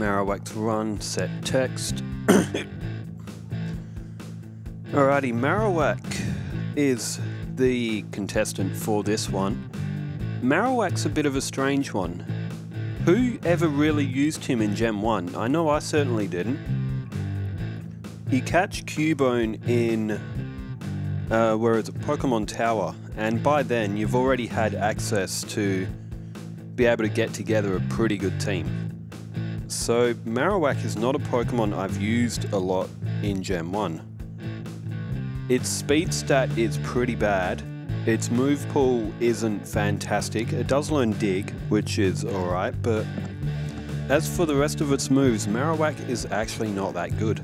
Marowak run, set text. Alrighty, Marowak is the contestant for this one. Marowak's a bit of a strange one. Who ever really used him in Gen 1? I know I certainly didn't. You catch Cubone in, uh, where it's a Pokemon Tower, and by then you've already had access to be able to get together a pretty good team. So Marowak is not a Pokemon I've used a lot in Gen 1. Its speed stat is pretty bad. Its move pool isn't fantastic. It does learn Dig, which is alright, but as for the rest of its moves, Marowak is actually not that good.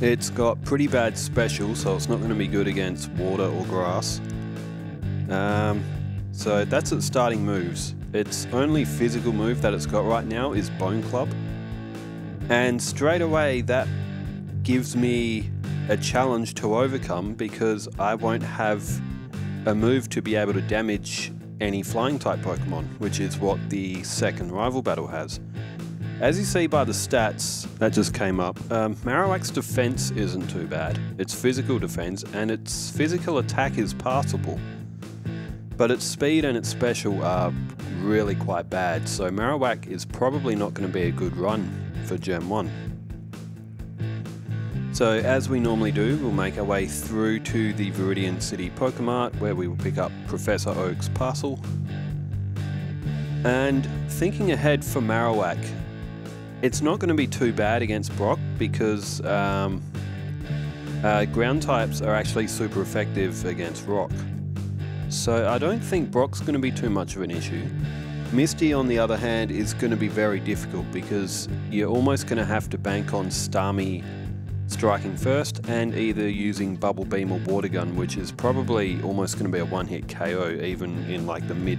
It's got pretty bad special, so it's not going to be good against water or grass. Um, so that's its starting moves. Its only physical move that it's got right now is Bone Club. And straight away that gives me a challenge to overcome because I won't have a move to be able to damage any flying type Pokemon, which is what the second rival battle has. As you see by the stats that just came up, um, Marowak's defense isn't too bad. Its physical defense and its physical attack is passable. But its speed and its special are really quite bad, so Marowak is probably not going to be a good run for Gen 1. So as we normally do, we'll make our way through to the Viridian City Pokemart where we will pick up Professor Oak's parcel. And thinking ahead for Marowak, it's not going to be too bad against Brock because um, uh, ground types are actually super effective against Rock. So I don't think Brock's going to be too much of an issue. Misty, on the other hand, is going to be very difficult because you're almost going to have to bank on Starmie striking first and either using Bubble Beam or Water Gun, which is probably almost going to be a one-hit KO even in like the mid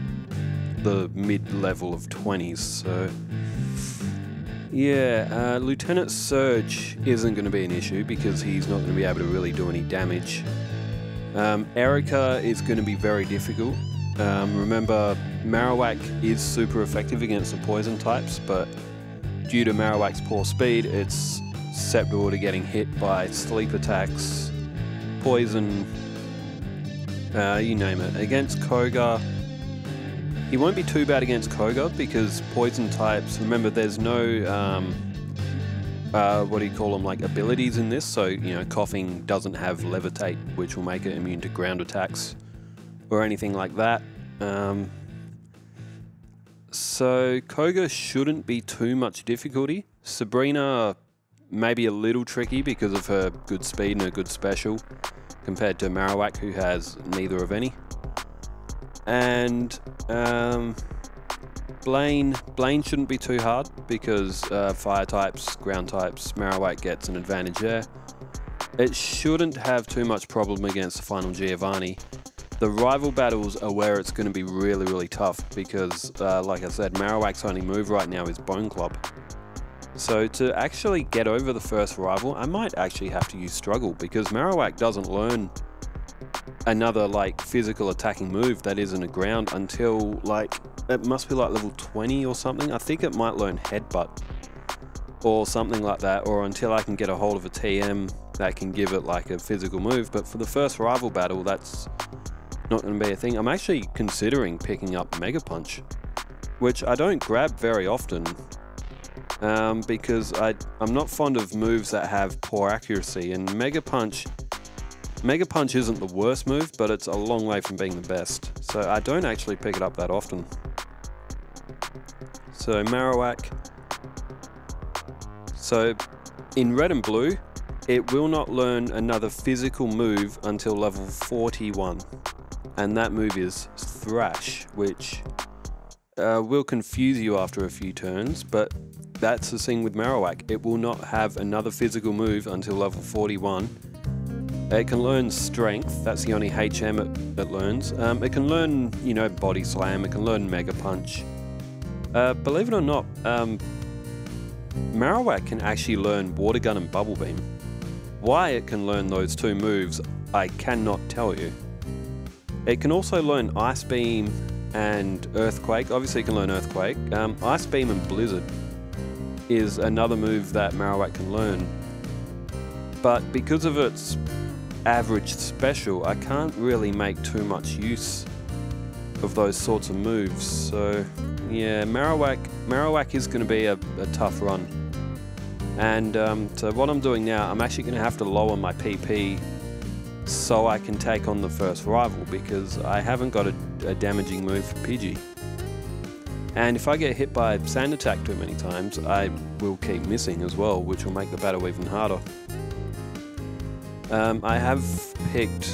the mid level of 20s. So yeah, uh, Lieutenant Surge isn't going to be an issue because he's not going to be able to really do any damage. Um, Erika is going to be very difficult. Um, remember, Marowak is super effective against the poison types, but due to Marowak's poor speed, it's susceptible to getting hit by sleep attacks, poison, uh, you name it. Against Koga, he won't be too bad against Koga because poison types, remember there's no, um, uh, what do you call them, like abilities in this. So, you know, Koffing doesn't have levitate, which will make it immune to ground attacks or anything like that. Um, so Koga shouldn't be too much difficulty. Sabrina maybe a little tricky because of her good speed and her good special compared to Marowak who has neither of any. And um, Blaine, Blaine shouldn't be too hard because uh, fire types, ground types, Marowak gets an advantage there. It shouldn't have too much problem against the final Giovanni. The rival battles are where it's going to be really, really tough because, uh, like I said, Marowak's only move right now is Bone Club. So to actually get over the first rival, I might actually have to use Struggle because Marowak doesn't learn another like physical attacking move that isn't a ground until like it must be like level 20 or something. I think it might learn Headbutt or something like that or until I can get a hold of a TM that can give it like a physical move. But for the first rival battle, that's not going to be a thing. I'm actually considering picking up Mega Punch, which I don't grab very often um, because I, I'm not fond of moves that have poor accuracy, and Mega Punch Mega Punch isn't the worst move, but it's a long way from being the best, so I don't actually pick it up that often. So Marowak. So in red and blue, it will not learn another physical move until level 41, and that move is Thrash, which uh, will confuse you after a few turns, but that's the thing with Marowak. It will not have another physical move until level 41. It can learn Strength, that's the only HM it, it learns. Um, it can learn, you know, Body Slam, it can learn Mega Punch. Uh, believe it or not, um, Marowak can actually learn Water Gun and Bubble Beam. Why it can learn those two moves, I cannot tell you. It can also learn Ice Beam and Earthquake. Obviously, it can learn Earthquake. Um, Ice Beam and Blizzard is another move that Marowak can learn. But because of its average special, I can't really make too much use of those sorts of moves. So yeah, Marowak, Marowak is going to be a, a, tough run. And um, so what I'm doing now, I'm actually going to have to lower my PP so I can take on the first rival because I haven't got a, a damaging move for Pidgey. And if I get hit by Sand Attack too many times, I will keep missing as well, which will make the battle even harder. Um, I have picked...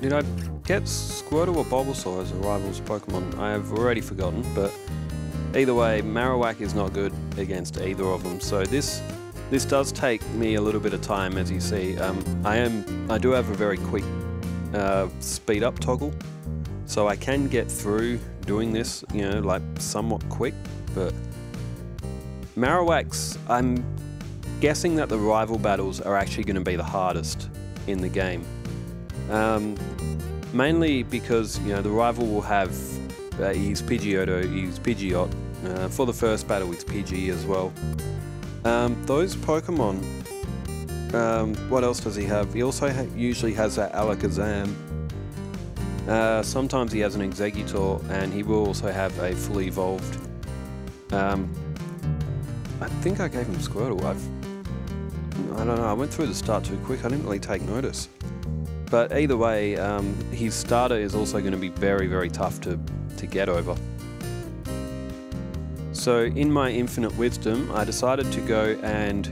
Did I get Squirtle or Bulbasaur as a rival's Pokemon? I have already forgotten, but either way, Marowak is not good against either of them, so this this does take me a little bit of time, as you see. Um, I am I do have a very quick uh, speed up toggle, so I can get through doing this, you know, like somewhat quick, but Marowak's, I'm guessing that the rival battles are actually going to be the hardest in the game. Um, mainly because, you know, the rival will have, uh, he's Pidgeotto, he's Pidgeot. Uh, for the first battle, it's Pidgey as well. Um, those Pokemon, um, what else does he have? He also ha usually has that Alakazam. Uh, sometimes he has an Exeggutor, and he will also have a fully evolved. Um, I think I gave him Squirtle. I've, I don't know. I went through the start too quick. I didn't really take notice. But either way, um, his starter is also going to be very, very tough to, to get over. So in my infinite wisdom, I decided to go and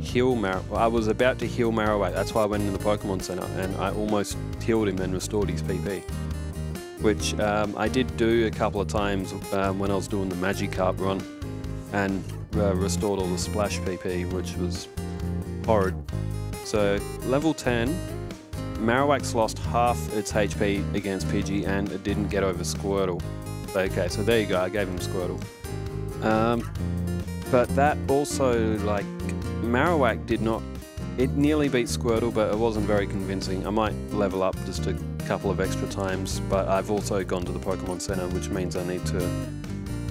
heal Mar. I was about to heal Marowak. That's why I went into the Pokemon Center and I almost healed him and restored his PP. Which um, I did do a couple of times um, when I was doing the Magikarp run and uh, restored all the Splash PP, which was horrid. So level 10, Marowak's lost half its HP against Pidgey and it didn't get over Squirtle. Okay, so there you go, I gave him Squirtle. Um, but that also, like, Marowak did not... It nearly beat Squirtle, but it wasn't very convincing. I might level up just a couple of extra times, but I've also gone to the Pokemon Center, which means I need to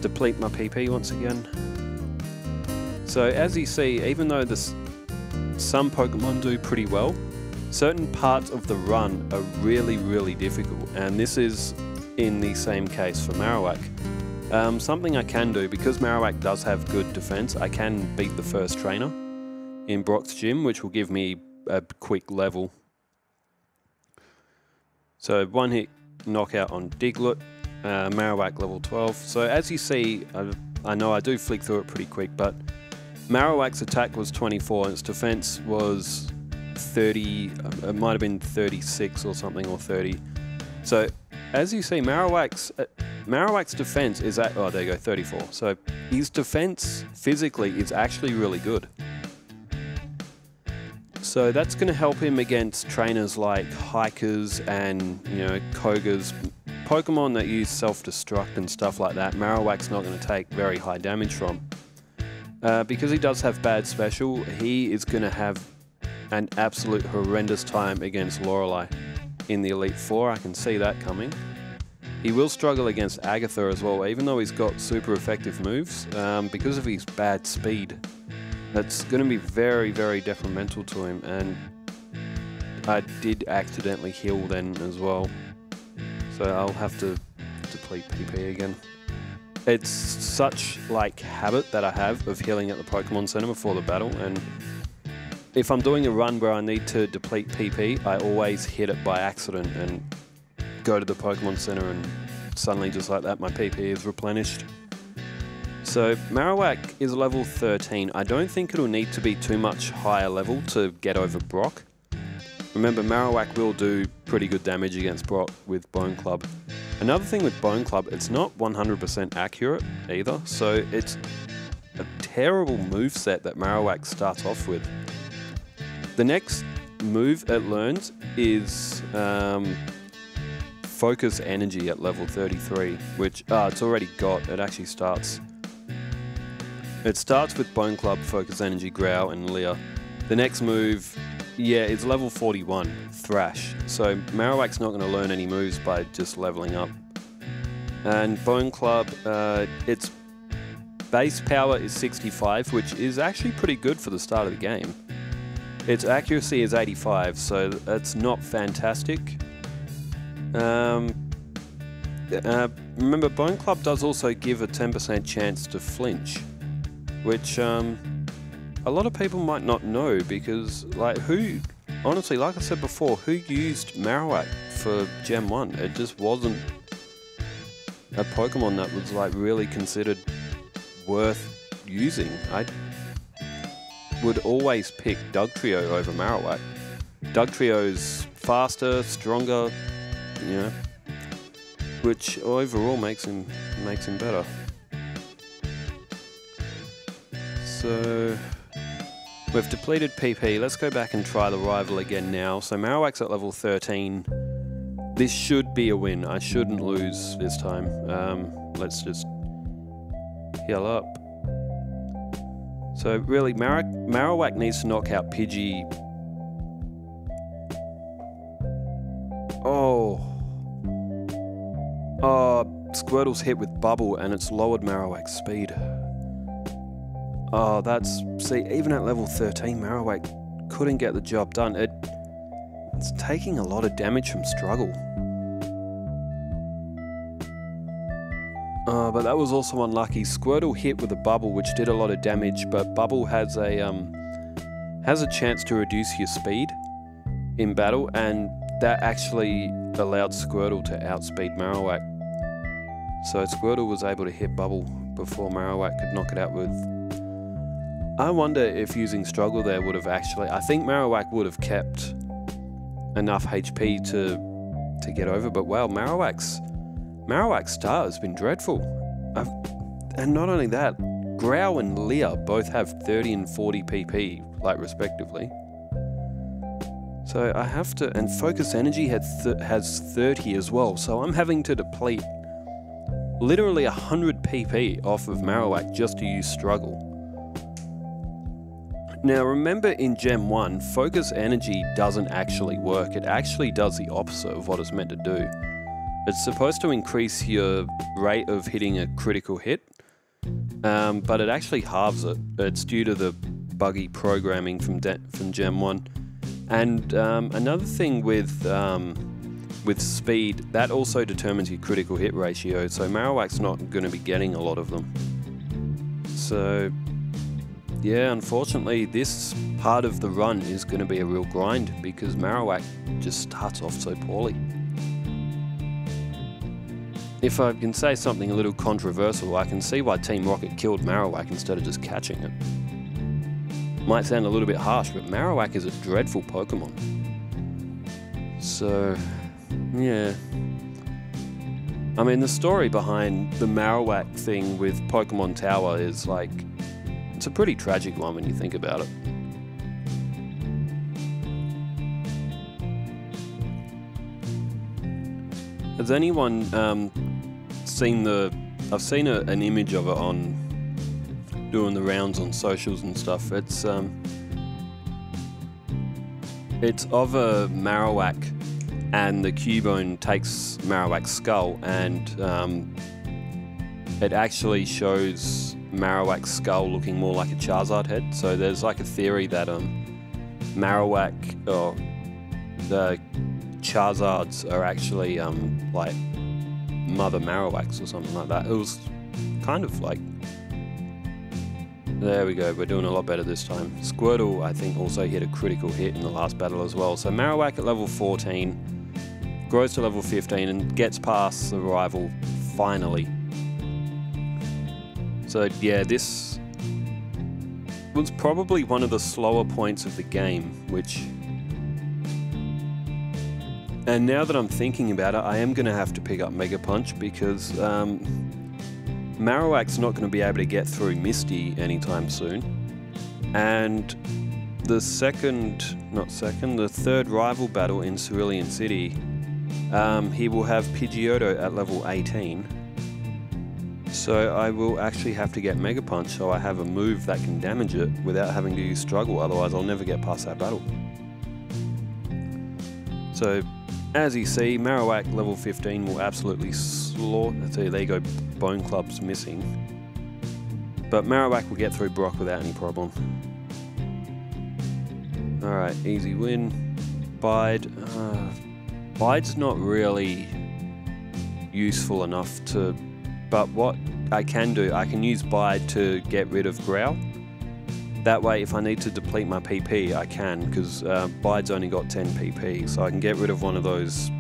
deplete my PP once again. So as you see, even though this, some Pokemon do pretty well, certain parts of the run are really, really difficult, and this is in the same case for Marowak. Um, something I can do, because Marowak does have good defense, I can beat the first trainer in Brock's gym, which will give me a quick level. So one hit knockout on Diglett, uh, Marowak level 12. So as you see, I, I know I do flick through it pretty quick, but Marowak's attack was 24 and its defense was 30, uh, it might have been 36 or something, or 30. So as you see, Marowak's uh, Marowak's defense is at, oh, there you go, 34. So his defense physically is actually really good. So that's going to help him against trainers like Hikers and, you know, Kogas. Pokemon that use self-destruct and stuff like that, Marowak's not going to take very high damage from. Uh, because he does have bad special, he is going to have an absolute horrendous time against Lorelei in the Elite Four. I can see that coming. He will struggle against Agatha as well, even though he's got super effective moves, um, because of his bad speed. That's going to be very, very detrimental to him, and I did accidentally heal then as well. So I'll have to deplete PP again. It's such like habit that I have of healing at the Pokemon Center before the battle, and if I'm doing a run where I need to deplete PP, I always hit it by accident and go to the Pokemon Center and suddenly just like that my PP is replenished. So Marowak is level 13. I don't think it'll need to be too much higher level to get over Brock. Remember Marowak will do pretty good damage against Brock with Bone Club. Another thing with Bone Club, it's not 100% accurate either, so it's a terrible move set that Marowak starts off with. The next move it learns is um, focus energy at level 33, which uh, it's already got. It actually starts. It starts with Bone Club, Focus Energy, Growl, and Leer. The next move, yeah, it's level 41, Thrash. So Marowak's not going to learn any moves by just leveling up. And Bone Club, uh, it's base power is 65, which is actually pretty good for the start of the game. Its accuracy is 85, so that's not fantastic. Um, uh, remember, Bone Club does also give a 10% chance to flinch, which um, a lot of people might not know because, like, who, honestly, like I said before, who used Marowak for Gen 1? It just wasn't a Pokemon that was, like, really considered worth using. I would always pick Dugtrio over Marowak. Dugtrio's faster, stronger, you know, which overall makes him makes him better. So we've depleted PP. Let's go back and try the rival again now. So Marowak's at level 13. This should be a win. I shouldn't lose this time. Um, let's just heal up. So really, Mar Marowak needs to knock out Pidgey. Oh. Oh, Squirtle's hit with Bubble and it's lowered Marowak's speed. Oh, that's... See, even at level 13, Marowak couldn't get the job done. It, it's taking a lot of damage from Struggle. Uh, but that was also unlucky. Squirtle hit with a bubble, which did a lot of damage, but bubble has a um, has a chance to reduce your speed in battle, and that actually allowed Squirtle to outspeed Marowak. So Squirtle was able to hit bubble before Marowak could knock it out with. I wonder if using struggle there would have actually. I think Marowak would have kept enough HP to to get over, but wow, Marowak's Marowak's star has been dreadful. I've, and not only that, Growl and Leer both have 30 and 40 PP, like respectively. So I have to, and Focus Energy th has 30 as well, so I'm having to deplete literally 100 PP off of Marowak just to use Struggle. Now remember in Gen 1, Focus Energy doesn't actually work, it actually does the opposite of what it's meant to do. It's supposed to increase your rate of hitting a critical hit, um, but it actually halves it. It's due to the buggy programming from from Gen 1. And um, another thing with um, with speed, that also determines your critical hit ratio, so Marowak's not going to be getting a lot of them. So, yeah, unfortunately, this part of the run is going to be a real grind because Marowak just starts off so poorly. If I can say something a little controversial, I can see why Team Rocket killed Marowak instead of just catching it. Might sound a little bit harsh, but Marowak is a dreadful Pokemon. So, yeah. I mean, the story behind the Marowak thing with Pokemon Tower is like, it's a pretty tragic one when you think about it. Has anyone um, seen the. I've seen a, an image of it on. doing the rounds on socials and stuff. It's. Um, it's of a Marowak, and the Cubone takes Marowak's skull, and um, it actually shows Marowak's skull looking more like a Charizard head. So there's like a theory that um, Marowak, or the Charizards are actually um, like Mother Marowaks or something like that. It was kind of like. There we go, we're doing a lot better this time. Squirtle, I think, also hit a critical hit in the last battle as well. So Marowak at level 14, grows to level 15 and gets past the rival finally. So yeah, this was probably one of the slower points of the game, which and now that I'm thinking about it, I am going to have to pick up Mega Punch because um, Marowak's not going to be able to get through Misty anytime soon. And the second, not second, the third rival battle in Cerulean City, um, he will have Pidgeotto at level 18. So I will actually have to get Mega Punch so I have a move that can damage it without having to use Struggle, otherwise I'll never get past that battle. So as you see, Marowak level 15 will absolutely slaughter. See, there you go, Bone Club's missing. But Marowak will get through Brock without any problem. Alright, easy win. Bide. Uh, Bide's not really useful enough to... But what I can do, I can use Bide to get rid of Growl. That way, if I need to deplete my PP, I can, because uh, Bide's only got 10 PP, so I can get rid of one of those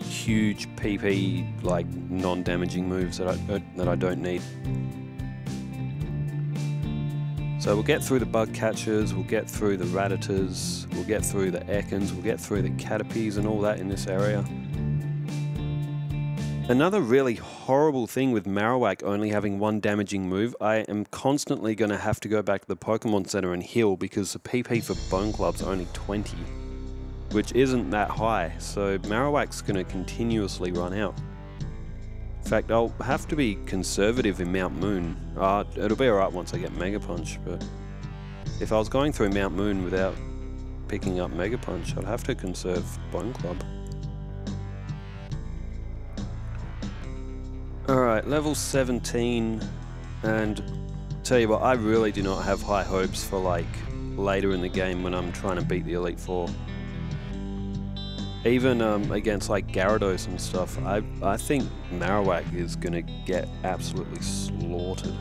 huge PP, like, non-damaging moves that I, uh, that I don't need. So we'll get through the bug catchers, we'll get through the Rattatas, we'll get through the Ekans, we'll get through the Caterpies and all that in this area. Another really horrible thing with Marowak only having one damaging move, I am constantly going to have to go back to the Pokemon Center and heal because the PP for Bone Club's only 20, which isn't that high, so Marowak's going to continuously run out. In fact, I'll have to be conservative in Mount Moon. Uh, it'll be alright once I get Mega Punch, but if I was going through Mount Moon without picking up Mega Punch, I'd have to conserve Bone Club. Alright, level 17, and tell you what, I really do not have high hopes for like later in the game when I'm trying to beat the Elite Four. Even um, against like Gyarados and stuff, I, I think Marowak is going to get absolutely slaughtered.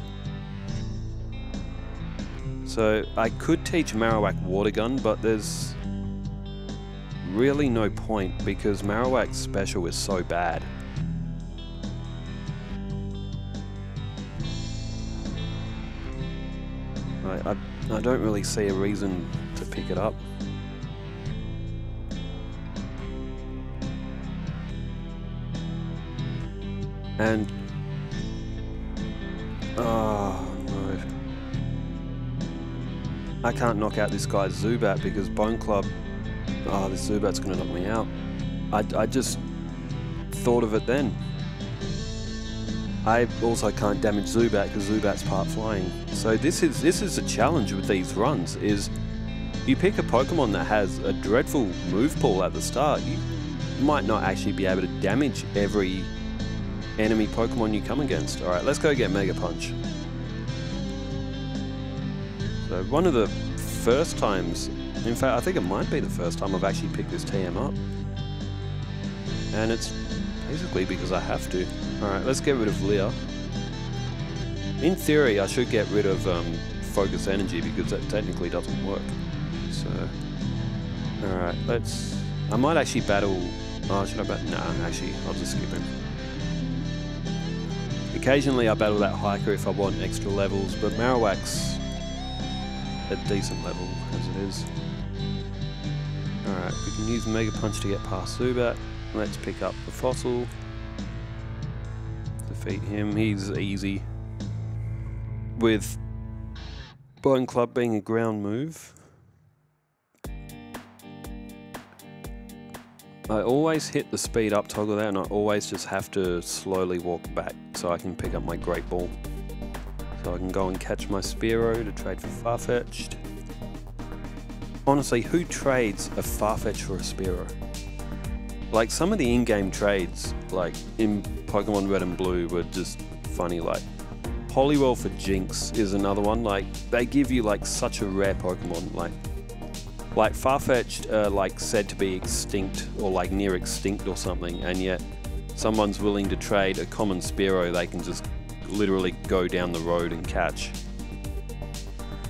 So I could teach Marowak Water Gun, but there's really no point because Marowak's special is so bad. I, I, I don't really see a reason to pick it up. And... Ah, oh, no. I can't knock out this guy's Zubat because Bone Club... Oh, this Zubat's going to knock me out. I, I just thought of it then. I also can't damage Zubat because Zubat's part flying. So this is this is a challenge with these runs, is you pick a Pokemon that has a dreadful move pool at the start, you might not actually be able to damage every enemy Pokemon you come against. Alright, let's go get Mega Punch. So one of the first times, in fact I think it might be the first time I've actually picked this TM up. And it's basically because I have to. Alright, let's get rid of Leer. In theory, I should get rid of um, Focus Energy because that technically doesn't work. So, alright, let's... I might actually battle... Oh, should I battle? Nah, actually, I'll just skip him. Occasionally I battle that hiker if I want extra levels, but Marowak's a decent level as it is. Alright, we can use Mega Punch to get past Zubat. Let's pick up the fossil defeat him. He's easy. With Bone Club being a ground move. I always hit the speed up toggle there and I always just have to slowly walk back so I can pick up my Great Ball. So I can go and catch my Spearow to trade for Farfetch'd. Honestly, who trades a Farfetch for a Spearow? Like some of the in-game trades, like in Pokemon Red and Blue, were just funny. Like Poliwhirl for Jynx is another one. Like they give you like such a rare Pokemon. Like like Farfetch'd, uh, like said to be extinct or like near extinct or something, and yet someone's willing to trade a common Spearow they can just literally go down the road and catch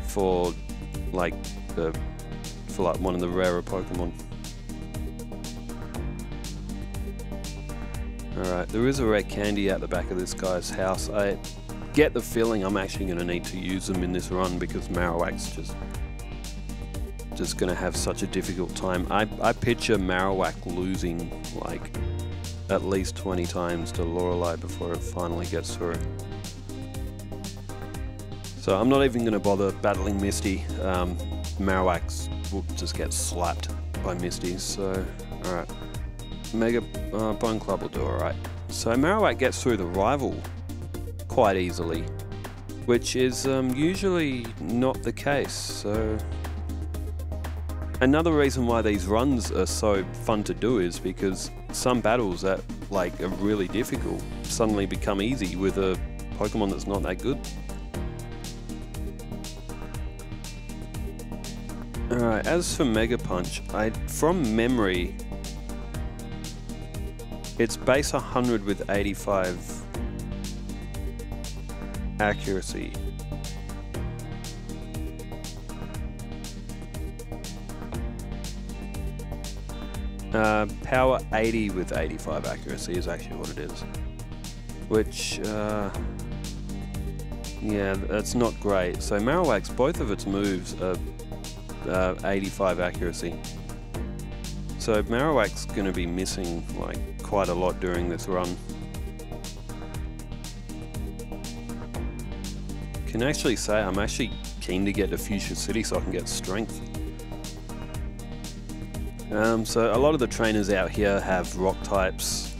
for like the for like one of the rarer Pokemon. Alright, there is a rare candy at the back of this guy's house. I get the feeling I'm actually going to need to use them in this run because Marowak's just just going to have such a difficult time. I, I picture Marowak losing like at least 20 times to Lorelei before it finally gets through. So I'm not even going to bother battling Misty. Um, Marowak's will just get slapped by Misty, so alright. Mega uh, Bone Club will do alright. So Marowak gets through the rival quite easily, which is um, usually not the case. So another reason why these runs are so fun to do is because some battles that like are really difficult suddenly become easy with a Pokemon that's not that good. Alright, as for Mega Punch, I from memory it's base 100 with 85 accuracy. Uh, power 80 with 85 accuracy is actually what it is. Which, uh, yeah, that's not great. So Marowak's, both of its moves are uh, 85 accuracy. So Marowak's going to be missing like quite a lot during this run. Can actually say I'm actually keen to get to Fuchsia City so I can get strength. Um, so a lot of the trainers out here have rock types.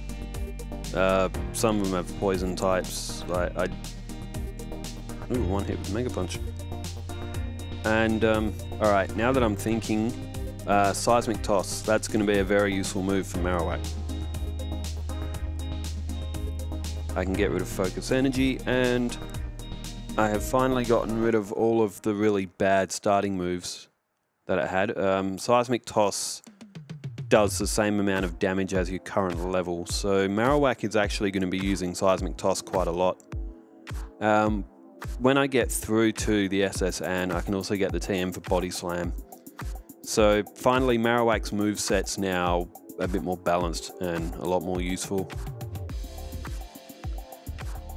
Uh, some of them have poison types. Like I, ooh, one hit with Mega Punch. And um, all right, now that I'm thinking, uh, Seismic Toss. That's going to be a very useful move for Marowak. I can get rid of Focus Energy, and I have finally gotten rid of all of the really bad starting moves that it had. Um, Seismic Toss does the same amount of damage as your current level. So Marowak is actually going to be using Seismic Toss quite a lot. Um, when I get through to the S.S. Anne, I can also get the TM for Body Slam. So finally Marowak's move set's now a bit more balanced and a lot more useful.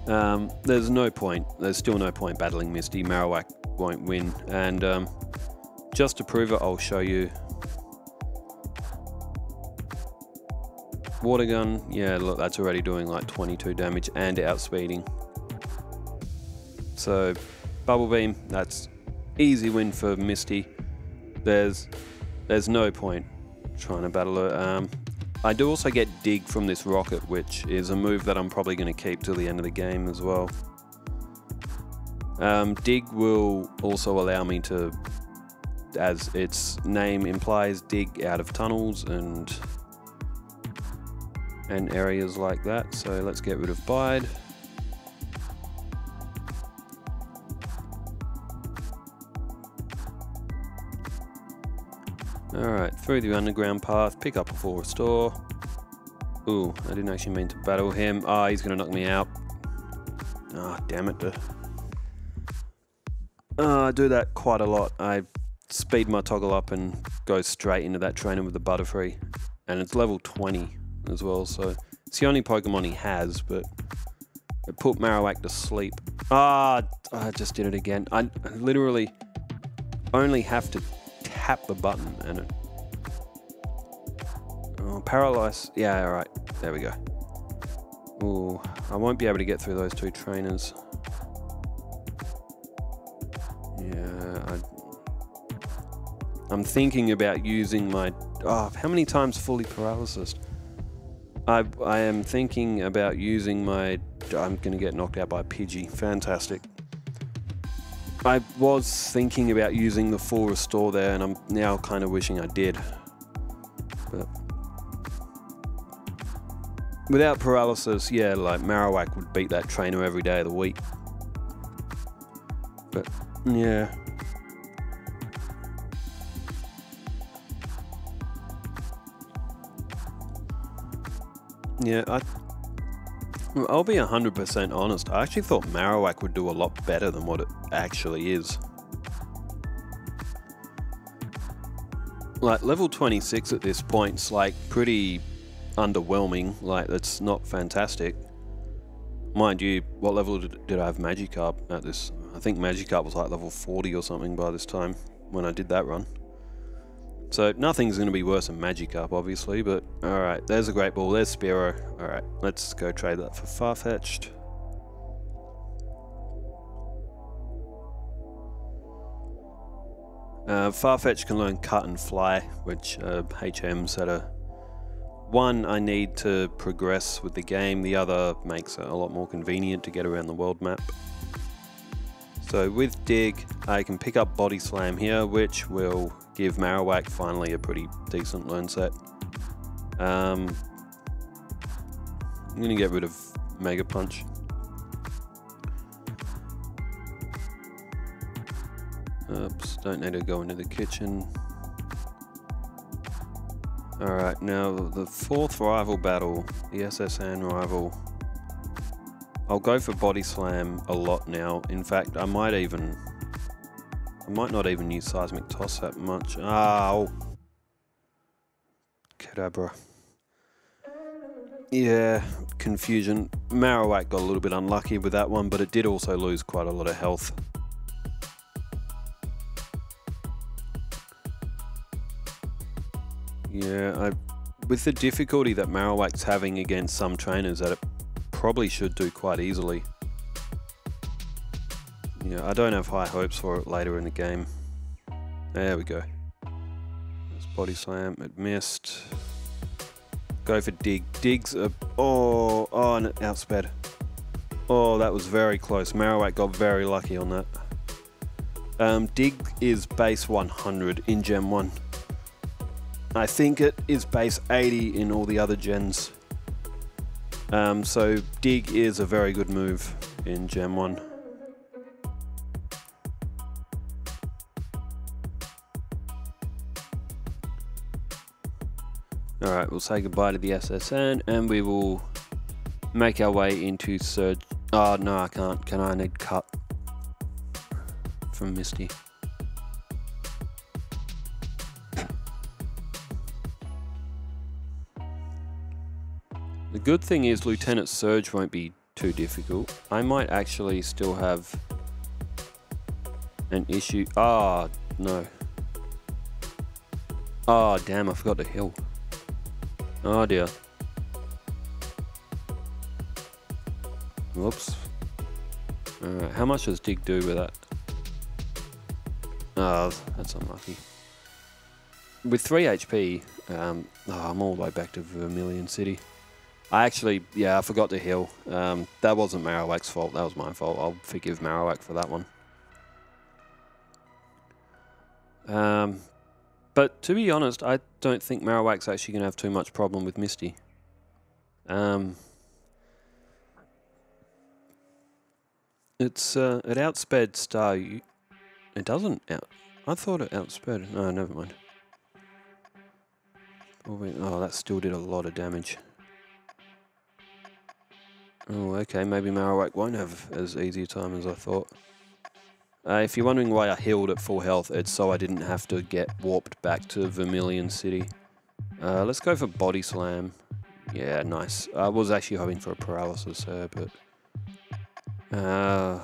Um, there's no point, there's still no point battling Misty, Marowak won't win. And um, just to prove it, I'll show you Water gun, yeah, look, that's already doing like 22 damage and outspeeding. So, bubble beam, that's easy win for Misty. There's, there's no point trying to battle her. Um, I do also get dig from this rocket, which is a move that I'm probably going to keep till the end of the game as well. Um, dig will also allow me to, as its name implies, dig out of tunnels and and areas like that. So let's get rid of Bide. Alright, through the underground path, pick up a full restore. Ooh, I didn't actually mean to battle him. Ah, oh, he's to knock me out. Ah, oh, damn it. Uh, I do that quite a lot. I speed my toggle up and go straight into that trainer with the Butterfree. And it's level 20 as well, so it's the only Pokemon he has, but it put Marowak to sleep. Ah, I just did it again. I literally only have to tap the button and it... Oh, paralyze. Yeah, alright. There we go. Ooh, I won't be able to get through those two trainers. Yeah, I... I'm thinking about using my... Oh, how many times fully paralysis? I, I am thinking about using my... I'm going to get knocked out by Pidgey. Fantastic. I was thinking about using the full restore there, and I'm now kind of wishing I did. But without paralysis, yeah, like Marowak would beat that trainer every day of the week. But yeah. Yeah, I, Mm, I'll be 100% honest. I actually thought Marowak would do a lot better than what it actually is. Like, level 26 at this point's like pretty underwhelming. Like, that's not fantastic. Mind you, what level did, did I have Magikarp at this? I think Magikarp was like level 40 or something by this time when I did that run. So nothing's going to be worse than Magikarp, obviously, but alright, there's a Great Ball, there's Spearow. Alright, let's go trade that for Farfetch'd. Uh, Farfetch can learn Cut and Fly, which uh, HM said a one I need to progress with the game, the other makes it a lot more convenient to get around the world map. So with Dig, I can pick up Body Slam here, which will give Marowak finally a pretty decent learn set. Um, I'm going to get rid of Mega Punch. Oops, don't need to go into the kitchen. Alright, now the fourth rival battle, the S.S. Anne rival. I'll go for body slam a lot now. In fact, I might even... I might not even use seismic toss that much. Ah, oh! Kadabra. Yeah, confusion. Marowak got a little bit unlucky with that one, but it did also lose quite a lot of health. Yeah, I, with the difficulty that Marowak's having against some trainers, that it probably should do quite easily. Yeah, I don't have high hopes for it later in the game. There we go. There's body slam, it missed. Go for dig. Dig's a, oh, oh, and it outsped. Oh, that was very close. Marowak got very lucky on that. Um, dig is base 100 in Gen 1. I think it is base 80 in all the other gens. Um, so dig is a very good move in Gen 1. Alright, we'll say goodbye to the S.S. Anne and we will make our way into Surge. Oh, no, I can't. Can I need cut from Misty? The good thing is Lieutenant Surge won't be too difficult. I might actually still have an issue. Ah, oh, no. Oh, damn, I forgot to heal. Oh, dear. Whoops. Alright, how much does Dig do with that? Oh, that's unlucky. With 3 HP, um, oh, I'm all the way back to Vermilion City. I actually, yeah, I forgot to heal. Um, that wasn't Marowak's fault, that was my fault. I'll forgive Marowak for that one. Um, but to be honest, I don't think Marowak's actually going to have too much problem with Misty. Um, it's uh, it outsped Star. It doesn't out. I thought it outsped. No, never mind. Oh, that still did a lot of damage. Oh, okay, maybe Marowak won't have as easy a time as I thought. Uh, if you're wondering why I healed at full health, it's so I didn't have to get warped back to Vermilion City. Uh, let's go for Body Slam. Yeah, nice. I was actually hoping for a Paralysis there, but... Uh,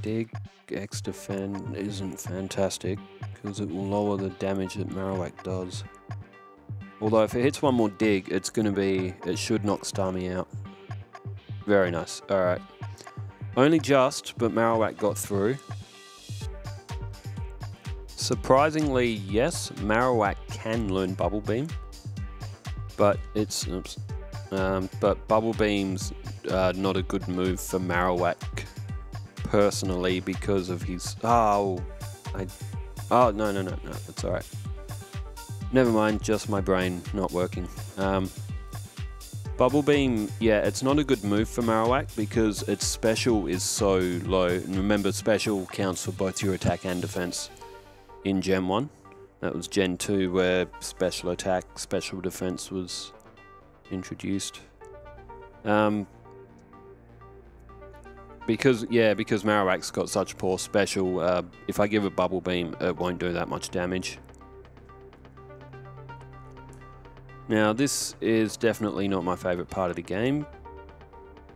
dig X Defend isn't fantastic, because it will lower the damage that Marowak does. Although if it hits one more dig, it's going to be... It should knock Starmie out. Very nice. Alright. Only just, but Marowak got through. Surprisingly, yes, Marowak can learn Bubble Beam. But it's... Oops. Um, but Bubble Beam's uh, not a good move for Marowak personally because of his... Oh, I... Oh, no, no, no, no, that's alright. Never mind, just my brain not working. Um, Bubble Beam, yeah, it's not a good move for Marowak because its special is so low. And remember, special counts for both your attack and defense in Gen 1. That was Gen 2 where special attack, special defense was introduced. Um, because, yeah, because Marowak's got such poor special, uh, if I give it Bubble Beam, it won't do that much damage. Now this is definitely not my favourite part of the game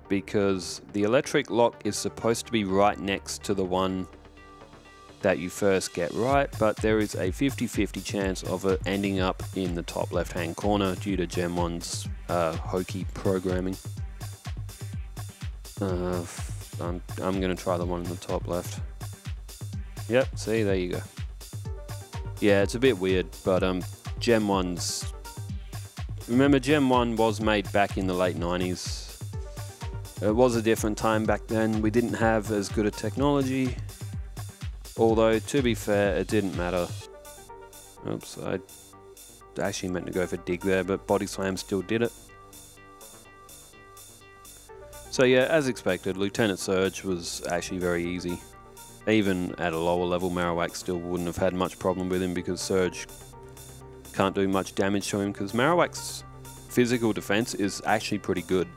because the electric lock is supposed to be right next to the one that you first get right, but there is a 50-50 chance of it ending up in the top left-hand corner due to Gen 1's uh, hokey programming. Uh, I'm, I'm going to try the one in the top left. Yep, see, there you go. Yeah, it's a bit weird, but um, Gen 1's Remember, Gen 1 was made back in the late 90s. It was a different time back then. We didn't have as good a technology. Although, to be fair, it didn't matter. Oops, I actually meant to go for dig there, but Body Slam still did it. So yeah, as expected, Lieutenant Surge was actually very easy. even at a lower level, Marowak still wouldn't have had much problem with him because Surge can't do much damage to him because Marowak's physical defense is actually pretty good.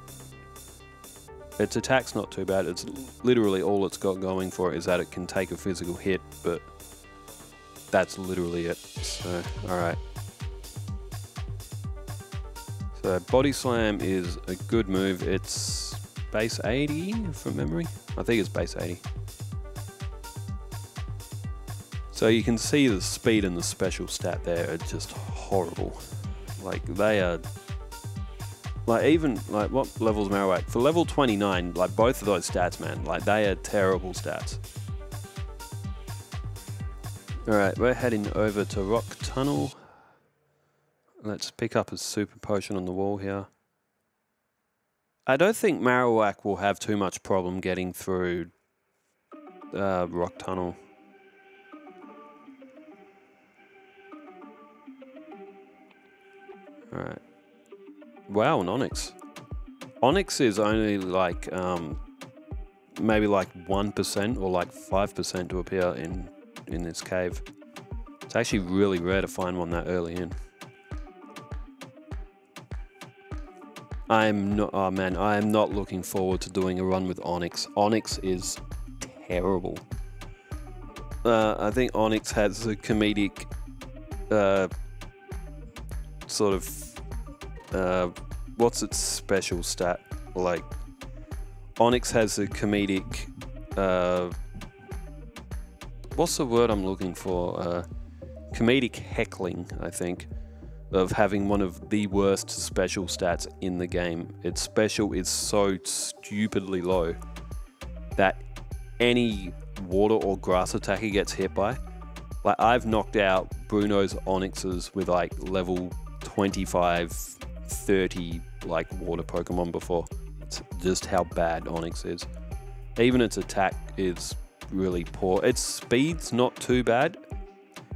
Its attack's not too bad. It's literally all it's got going for it is that it can take a physical hit, but that's literally it. So, alright. So Body Slam is a good move. It's base 80 from memory. I think it's base 80. So you can see the speed and the special stat there are just horrible. Like they are like even like what levels Marowak? For level 29, like both of those stats, man, like they are terrible stats. Alright, we're heading over to Rock Tunnel. Let's pick up a super potion on the wall here. I don't think Marowak will have too much problem getting through uh, Rock Tunnel. Alright. Wow, an Onyx. Onix is only like, um, maybe like 1% or like 5% to appear in, in this cave. It's actually really rare to find one that early in. I'm not, oh man, I am not looking forward to doing a run with Onix. Onix is terrible. Uh, I think Onix has a comedic uh, sort of uh, what's its special stat? Like, Onix has a comedic. Uh, what's the word I'm looking for? Uh, comedic heckling, I think, of having one of the worst special stats in the game. Its special is so stupidly low that any water or grass attack he gets hit by, like I've knocked out Bruno's Onixes with like level 25 30 like water Pokemon before. It's just how bad Onix is. Even its attack is really poor. Its speed's not too bad.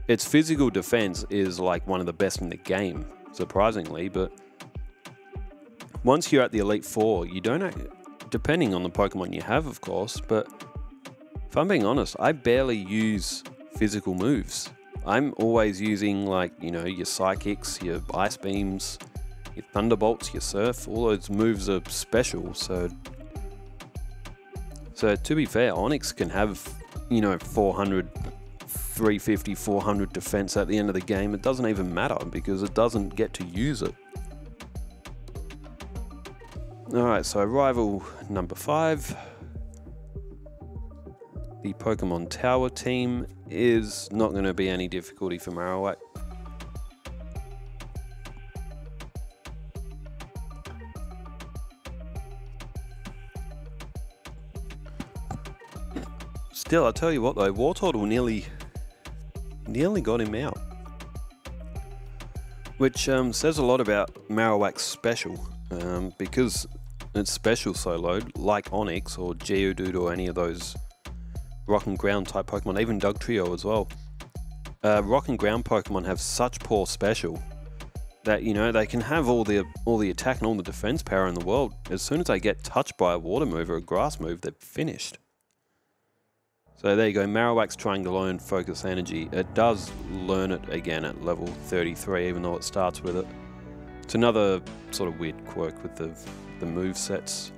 Its physical defense is like one of the best in the game, surprisingly, but once you're at the Elite Four, you don't, depending on the Pokemon you have, of course, but if I'm being honest, I barely use physical moves. I'm always using like, you know, your psychics, your ice beams, your Thunderbolts, your Surf, all those moves are special, so... So to be fair, Onix can have, you know, 400, 350, 400 defense at the end of the game. It doesn't even matter because it doesn't get to use it. Alright, so rival number 5. The Pokemon Tower team is not going to be any difficulty for Marowak. Still, I'll tell you what though, Wartortle nearly, nearly got him out. Which um, says a lot about Marowak's special, um, because its special so low, like Onix or Geodude or any of those rock and ground type Pokemon, even Dugtrio as well. Uh, rock and ground Pokemon have such poor special that you know they can have all the all the attack and all the defense power in the world. As soon as they get touched by a water move or a grass move, they're finished. So there you go, Marowak's trying to learn Focus Energy. It does learn it again at level 33, even though it starts with it. It's another sort of weird quirk with the, the move sets.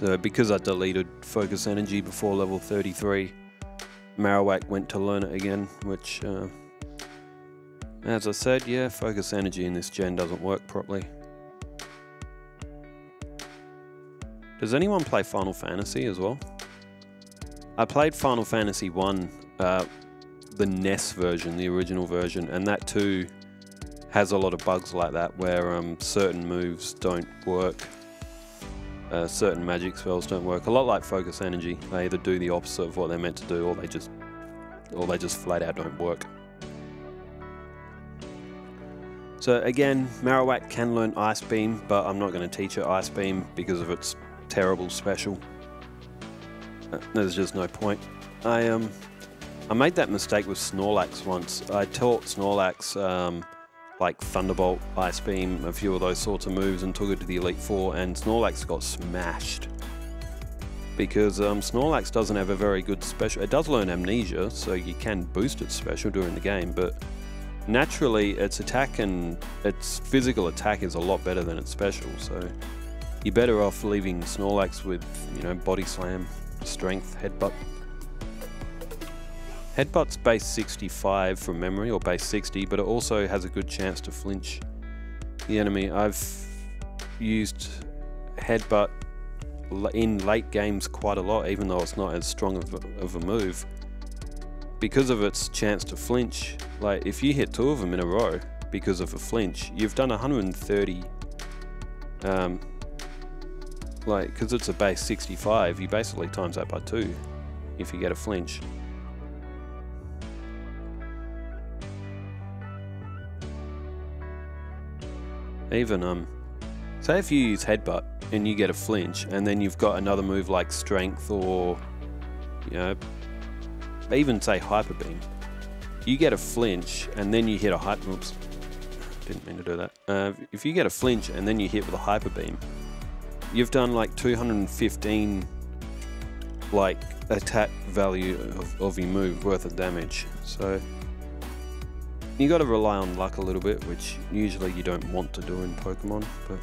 So because I deleted Focus Energy before level 33, Marowak went to learn it again, which, uh, as I said, yeah, Focus Energy in this gen doesn't work properly. Does anyone play Final Fantasy as well? I played Final Fantasy 1, uh, the NES version, the original version, and that too has a lot of bugs like that where um, certain moves don't work. Uh, certain magic spells don't work. A lot like Focus Energy. They either do the opposite of what they're meant to do or they just or they just flat out don't work. So again, Marowak can learn Ice Beam, but I'm not going to teach it Ice Beam because of its terrible special. There's just no point. I um, I made that mistake with Snorlax once. I taught Snorlax um, like Thunderbolt, Ice Beam, a few of those sorts of moves and took it to the Elite Four and Snorlax got smashed. because um, Snorlax doesn't have a very good special. It does learn Amnesia, so you can boost its special during the game, but naturally its attack and its physical attack is a lot better than its special, so you're better off leaving Snorlax with, you know, Body Slam, Strength, Headbutt. Headbutt's base 65 from memory, or base 60, but it also has a good chance to flinch the enemy. I've used Headbutt in late games quite a lot, even though it's not as strong of a, of a move. Because of its chance to flinch, like if you hit two of them in a row because of a flinch, you've done 130. Um, like, because it's a base 65, you basically times that by two if you get a flinch. Even, um, say if you use headbutt and you get a flinch and then you've got another move like strength or, you know, even say hyper beam, you get a flinch and then you hit a hyper, oops, didn't mean to do that. Uh, if you get a flinch and then you hit with a hyper beam, you've done like 215 like attack value of, of your move worth of damage. So you got to rely on luck a little bit, which usually you don't want to do in Pokemon. But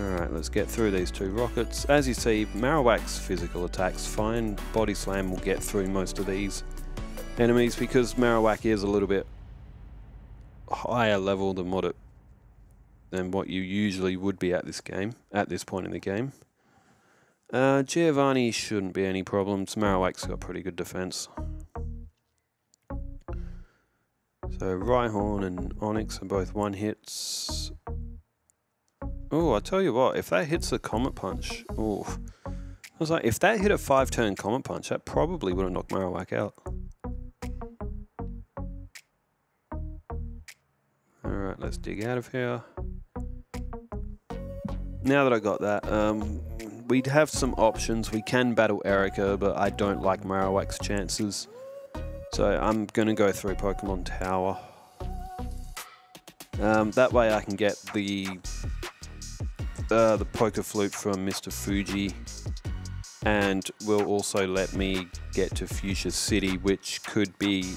alright, let's get through these two rockets. As you see, Marowak's physical attacks fine. Body Slam will get through most of these enemies because Marowak is a little bit higher level than what it than what you usually would be at this game, at this point in the game. Uh, Giovanni shouldn't be any problems. Marowak's got pretty good defense. So Rhyhorn and Onix are both one hits. Oh, I tell you what, if that hits a Comet Punch, oh, I was like, if that hit a five turn Comet Punch, that probably would have knocked Marowak out. Alright, let's dig out of here now that I got that, um, we'd have some options. We can battle Erika, but I don't like Marowak's chances. So I'm going to go through Pokemon Tower. Um, that way I can get the uh, the Poke Flute from Mr. Fuji and will also let me get to Fuchsia City, which could be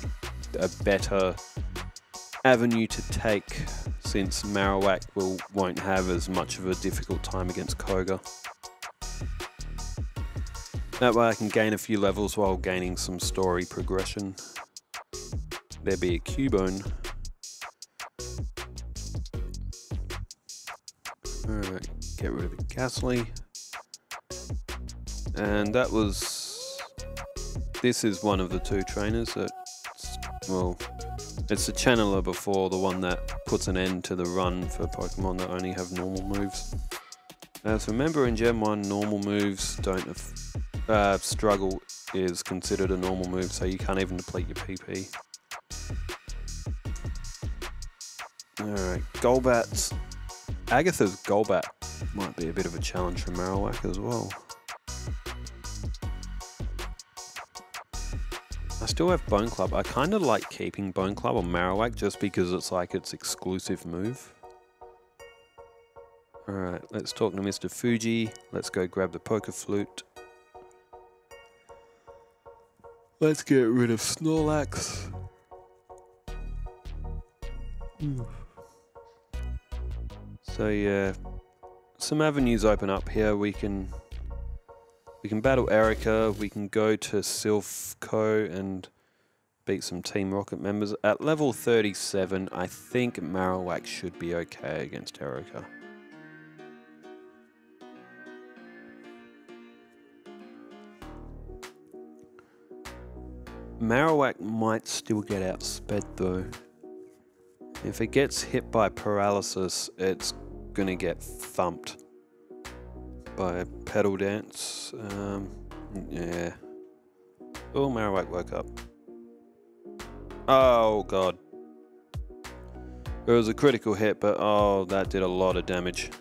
a better avenue to take since Marowak will, won't have as much of a difficult time against Koga. That way I can gain a few levels while gaining some story progression. There be a Cubone. Alright, get rid of the Gastly. And that was... This is one of the two trainers that... Well, it's the channeler before the one that puts an end to the run for Pokemon that only have normal moves. So remember in Gen 1, normal moves don't uh, struggle is considered a normal move, so you can't even deplete your PP. Alright, Golbat's Agatha's Golbat might be a bit of a challenge for Marowak as well. I still have Bone Club. I kind of like keeping Bone Club on Marowak just because it's like its exclusive move. Alright, let's talk to Mr. Fuji. Let's go grab the Poke Flute. Let's get rid of Snorlax. So yeah, some avenues open up here. We can we can battle Erika, we can go to Silph Co and beat some Team Rocket members. At level 37, I think Marowak should be okay against Erika. Marowak might still get outsped though. If it gets hit by paralysis, it's gonna get thumped by Petal Dance. Um, yeah. Oh, Marowak woke up. Oh, God. It was a critical hit, but oh, that did a lot of damage.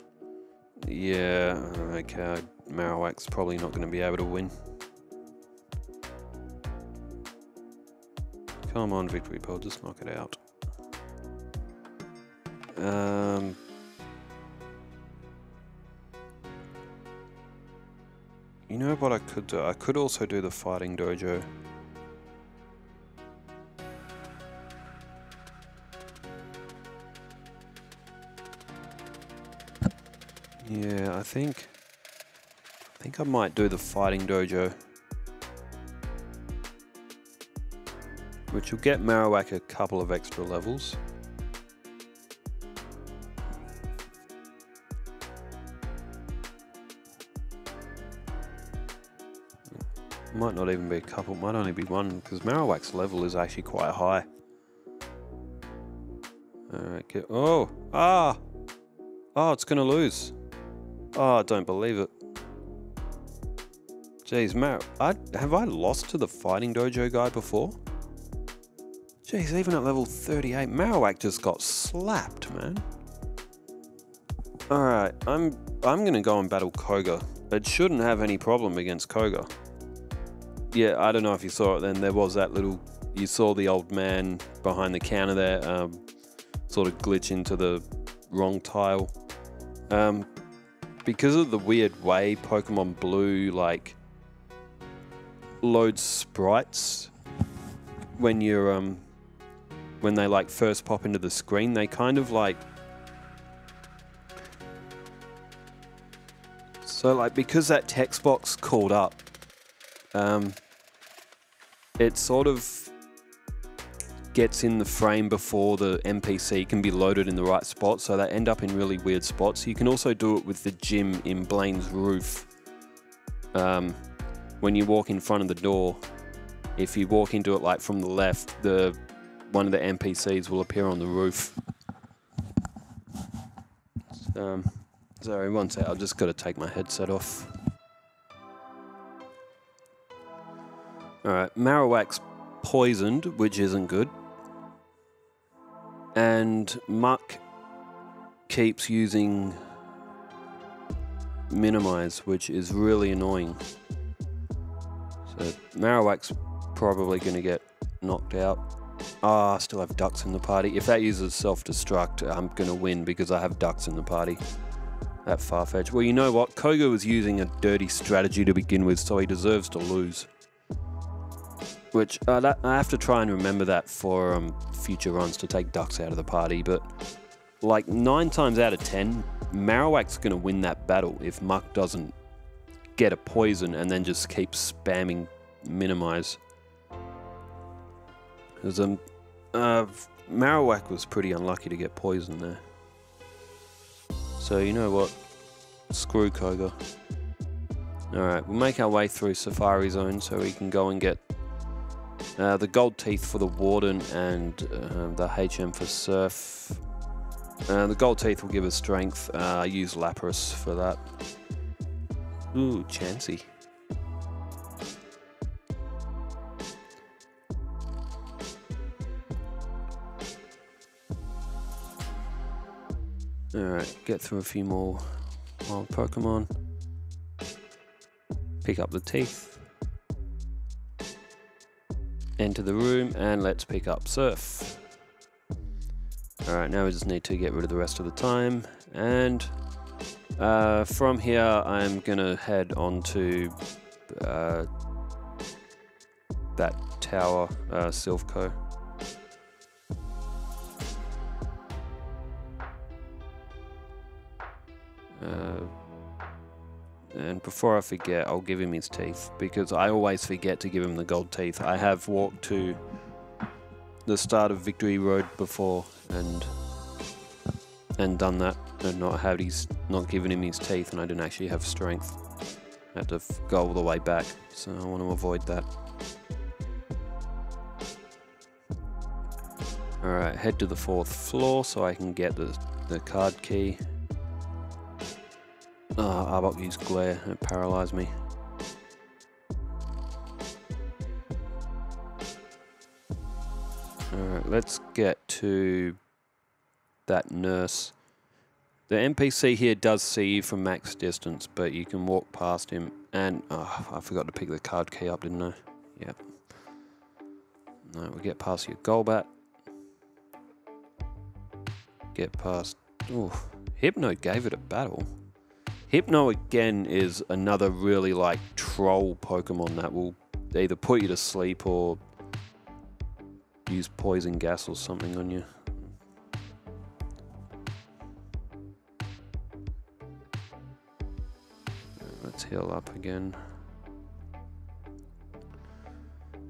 Yeah, okay. Marowak's probably not going to be able to win. Come on, Victory Victreebel, just knock it out. Um, You know what I could do? I could also do the fighting dojo. Yeah, I think I think I might do the fighting dojo. Which will get Marowak a couple of extra levels. Might not even be a couple, might only be one, because Marowak's level is actually quite high. Alright, get, oh, ah! Oh, it's gonna lose. Oh, I don't believe it. Jeez, Mar I, have I lost to the Fighting Dojo guy before? Jeez, even at level 38, Marowak just got slapped, man. Alright, I'm I'm gonna go and battle Koga. It shouldn't have any problem against Koga yeah, I don't know if you saw it then. There was that little, you saw the old man behind the counter there um, sort of glitch into the wrong tile. Um, because of the weird way Pokemon Blue, like, loads sprites when you're, um, when they, like, first pop into the screen, they kind of, like, so, like, because that text box called up, um, it sort of gets in the frame before the NPC can be loaded in the right spot, so they end up in really weird spots. You can also do it with the gym in Blaine's roof. Um, when you walk in front of the door, if you walk into it like from the left, the one of the NPCs will appear on the roof. Um, sorry, one sec, I've just got to take my headset off. Alright, Marowak's poisoned, which isn't good. And Muk keeps using Minimize, which is really annoying. So Marowak's probably going to get knocked out. Ah, oh, I still have ducks in the party. If that uses self-destruct, I'm going to win because I have ducks in the party. That Farfetch. Well, you know what? Koga was using a dirty strategy to begin with, so he deserves to lose. Which uh, that, I have to try and remember that for um, future runs to take ducks out of the party. But like nine times out of ten, Marowak's going to win that battle if Muk doesn't get a poison and then just keep spamming minimize. Because um, uh, Marowak was pretty unlucky to get poisoned there. So you know what? Screw Koga. Alright, we'll make our way through Safari Zone so we can go and get uh, the gold teeth for the Warden and uh, the HM for Surf. Uh, the gold teeth will give us strength. Uh, I use Lapras for that. Ooh, Chansey. Alright, get through a few more wild Pokemon. Pick up the teeth enter the room and let's pick up surf. Alright, now we just need to get rid of the rest of the time and uh, from here I'm gonna head on to uh, that tower, uh, Silph Co. Uh, and before I forget, I'll give him his teeth because I always forget to give him the gold teeth. I have walked to the start of Victory Road before and and done that and not had his not given him his teeth and I didn't actually have strength. I had to go all the way back, so I want to avoid that. Alright, head to the fourth floor so I can get the, the card key Ah, oh, Arbok used glare and it paralysed me. Alright, let's get to that nurse. The NPC here does see you from max distance, but you can walk past him and... Oh, I forgot to pick the card key up, didn't I? Yep. No, we get past your Golbat. Get past... Oh, Hypno gave it a battle. Hypno again is another really like troll Pokemon that will either put you to sleep or use poison gas or something on you. Let's heal up again.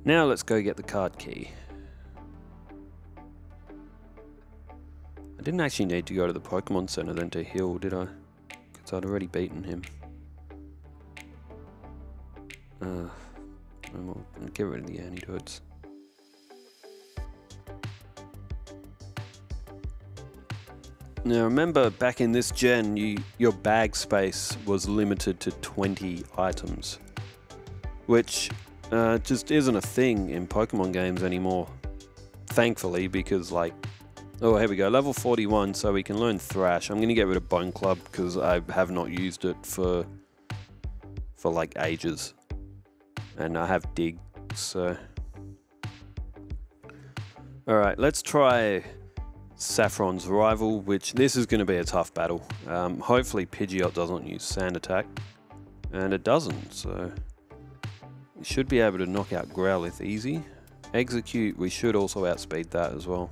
Now let's go get the card key. I didn't actually need to go to the Pokemon Center then to heal, did I? Because I'd already beaten him. Uh, get rid of the antidotes. Now remember, back in this gen, you, your bag space was limited to 20 items, which uh, just isn't a thing in Pokemon games anymore. Thankfully, because like, oh here we go, level 41, so we can learn Thrash. I'm gonna get rid of Bone Club because I have not used it for for like ages, and I have Dig, so. All right, let's try Saffron's rival, which this is going to be a tough battle. Um, hopefully Pidgeot doesn't use Sand Attack, and it doesn't, so we should be able to knock out Growlithe easy. Exeggcute, we should also outspeed that as well.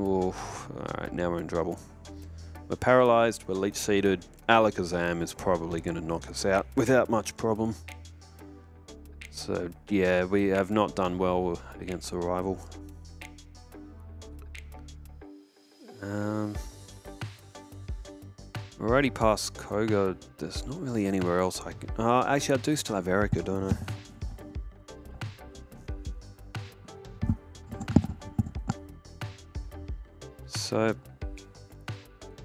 Alright, now we're in trouble. We're paralyzed, we're leech seeded. Alakazam is probably going to knock us out without much problem. So yeah, we have not done well against the rival. Um, we're already past Koga. There's not really anywhere else I can... Uh, actually, I do still have Erika, don't I? So,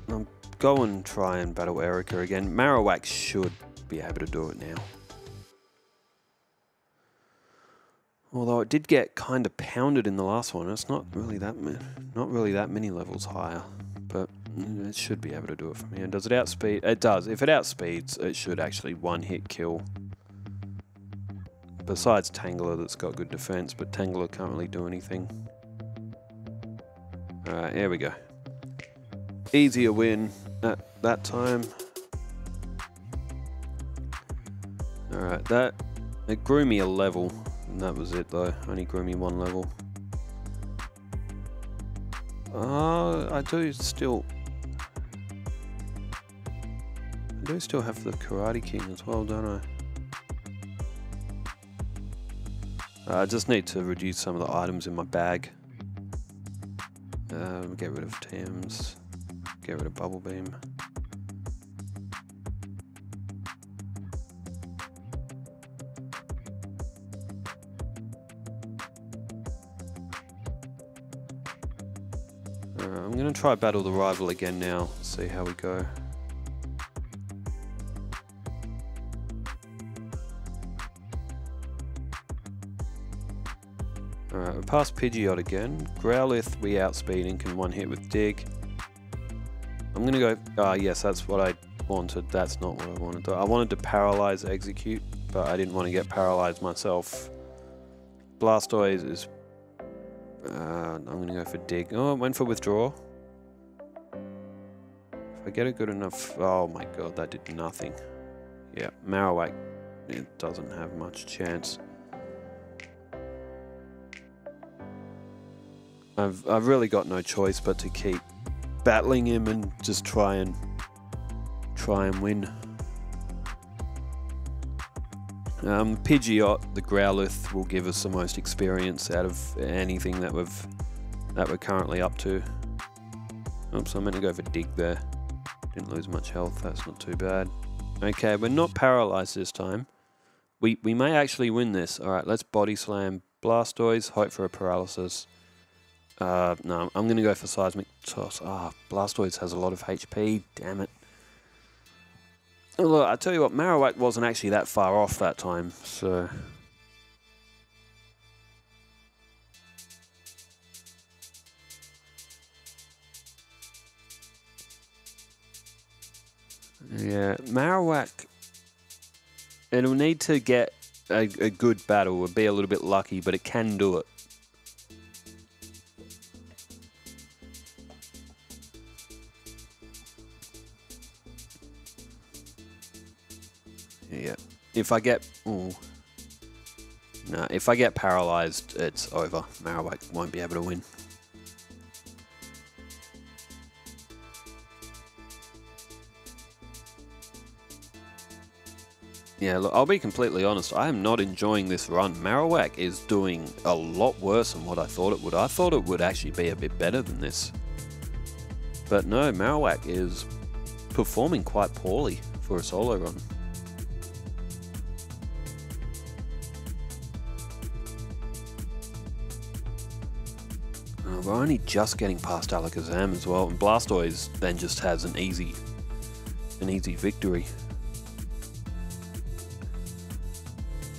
I'll go and try and battle Erika again. Marowak should be able to do it now. Although it did get kind of pounded in the last one. It's not really that not really that many levels higher, but it should be able to do it from here. Does it outspeed? It does. If it outspeeds, it should actually one-hit kill. Besides Tangela that's got good defense, but Tangela can't really do anything. Alright, here we go. Easier win at that time. Alright, that it grew me a level. And that was it though, only grew me one level. Uh, I do still... I do still have the Karate King as well, don't I? Uh, I just need to reduce some of the items in my bag. Uh, get rid of Tams, get rid of Bubble Beam. Uh, I'm going to try battle the rival again now, see how we go. Passed Pidgeot again. Growlithe we outspeed and can one hit with Dig. I'm gonna go, ah yes, that's what I wanted. That's not what I wanted. I wanted to paralyze Exeggcute, but I didn't want to get paralyzed myself. Blastoise is uh, I'm going to go for dig. Oh, it went for withdraw. If I get a good enough... Oh my god, that did nothing. Yeah, Marowak, it doesn't have much chance. I've, I've really got no choice but to keep battling him and just try and try and win. Um, Pidgeot, the Growlithe, will give us the most experience out of anything that we've that we're currently up to. Oops, I'm meant to go for Dig there. Didn't lose much health, that's not too bad. Okay, we're not paralyzed this time. We, we may actually win this. Alright, let's Body Slam Blastoise, hope for a paralysis. Uh, no, I'm going to go for Seismic Toss. Ah, oh, Blastoise has a lot of HP, damn it. Look, I tell you what, Marowak wasn't actually that far off that time, so... Yeah, Marowak, it'll need to get a, a good battle, or be a little bit lucky, but it can do it. If I get... Ooh, no, if I get paralyzed, it's over. Marowak won't be able to win. Yeah, look, I'll be completely honest. I am not enjoying this run. Marowak is doing a lot worse than what I thought it would. I thought it would actually be a bit better than this. But no, Marowak is performing quite poorly for a solo run. We're only just getting past Alakazam as well, and Blastoise then just has an easy, an easy victory.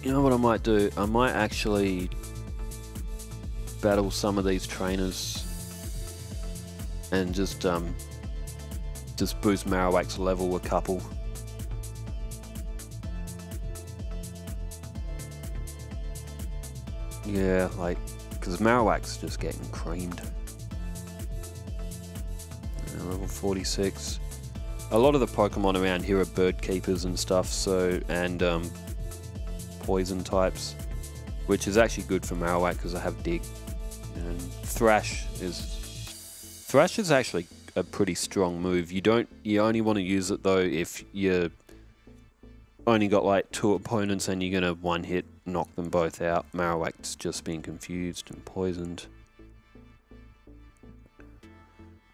You know what I might do? I might actually battle some of these trainers and just um, just boost Marowak's level a couple. Yeah, like, because Marowak's just getting creamed. Level 46. A lot of the Pokemon around here are bird keepers and stuff, so, and um, poison types, which is actually good for Marowak because I have Dig. And Thrash is Thrash is actually a pretty strong move. You don't you only want to use it though if you're only got like two opponents and you're gonna one hit knock them both out. Marowak's just being confused and poisoned.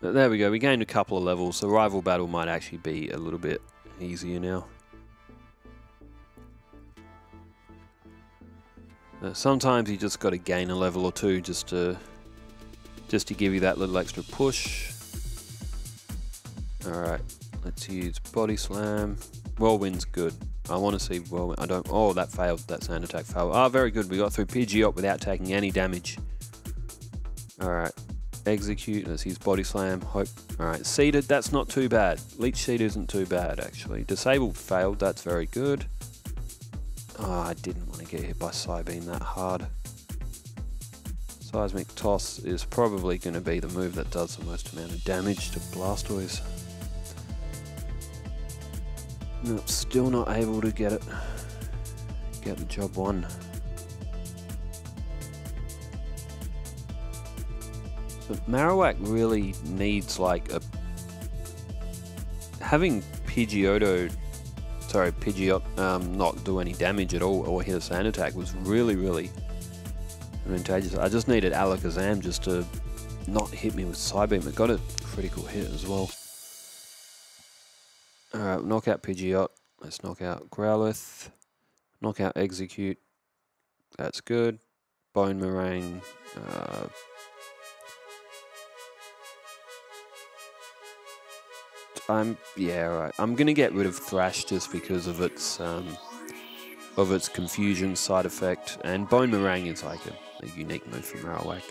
But there we go, we gained a couple of levels, so rival battle might actually be a little bit easier now. Uh, sometimes you just got to gain a level or two just to just to give you that little extra push. Alright, let's use Body Slam. Whirlwind's good. I want to see Whirlwind. I don't... Oh, that failed. That sand attack failed. Ah, oh, very good. We got through Pidgeot without taking any damage. Alright. Exeggcute. Let's use Body Slam. Hope. Alright. Seeded. That's not too bad. Leech Seed isn't too bad, actually. Disabled failed. That's very good. Oh, I didn't want to get hit by Psybeam that hard. Seismic Toss is probably going to be the move that does the most amount of damage to Blastoise. Nope, still not able to get it. Get the job won. So Marowak really needs like a... Having Pidgeotto sorry, Pidgeot um, not do any damage at all or hit a sand attack was really, really advantageous. I just needed Alakazam just to not hit me with Psybeam. It got a critical hit as well. Alright, knock out Pidgeot. Let's knock out Growlithe. Knock out Exeggcute. That's good. Bonemerang. Uh, I'm yeah right. I'm gonna get rid of Thrash just because of its um, of its confusion side effect, and Bonemerang is like a, a unique move from Marowak.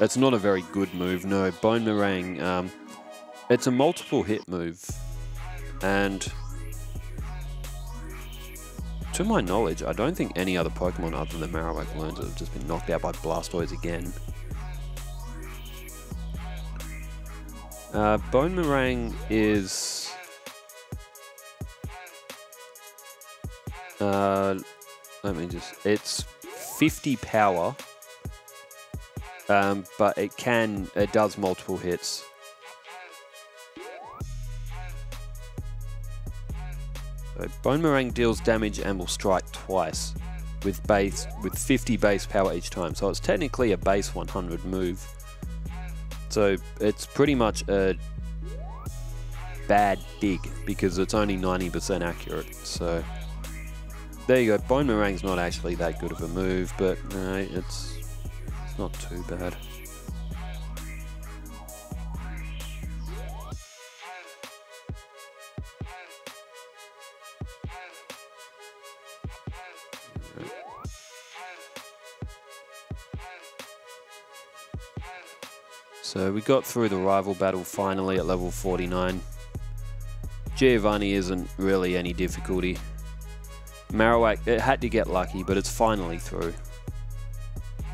It's not a very good move, no. Bonemerang, um, it's a multiple hit move, and to my knowledge, I don't think any other Pokemon other than Marowak learns have just been knocked out by Blastoise again. Uh, Bonemerang is... Uh, let me just... It's 50 power, um, but it can... It does multiple hits. So Bonemerang deals damage and will strike twice with base with 50 base power each time. So it's technically a base 100 move. So it's pretty much a bad dig because it's only 90% accurate. So there you go. Bonemerang's not actually that good of a move, but it's, it's not too bad. So we got through the rival battle finally at level 49. Giovanni isn't really any difficulty. Marowak, it had to get lucky, but it's finally through.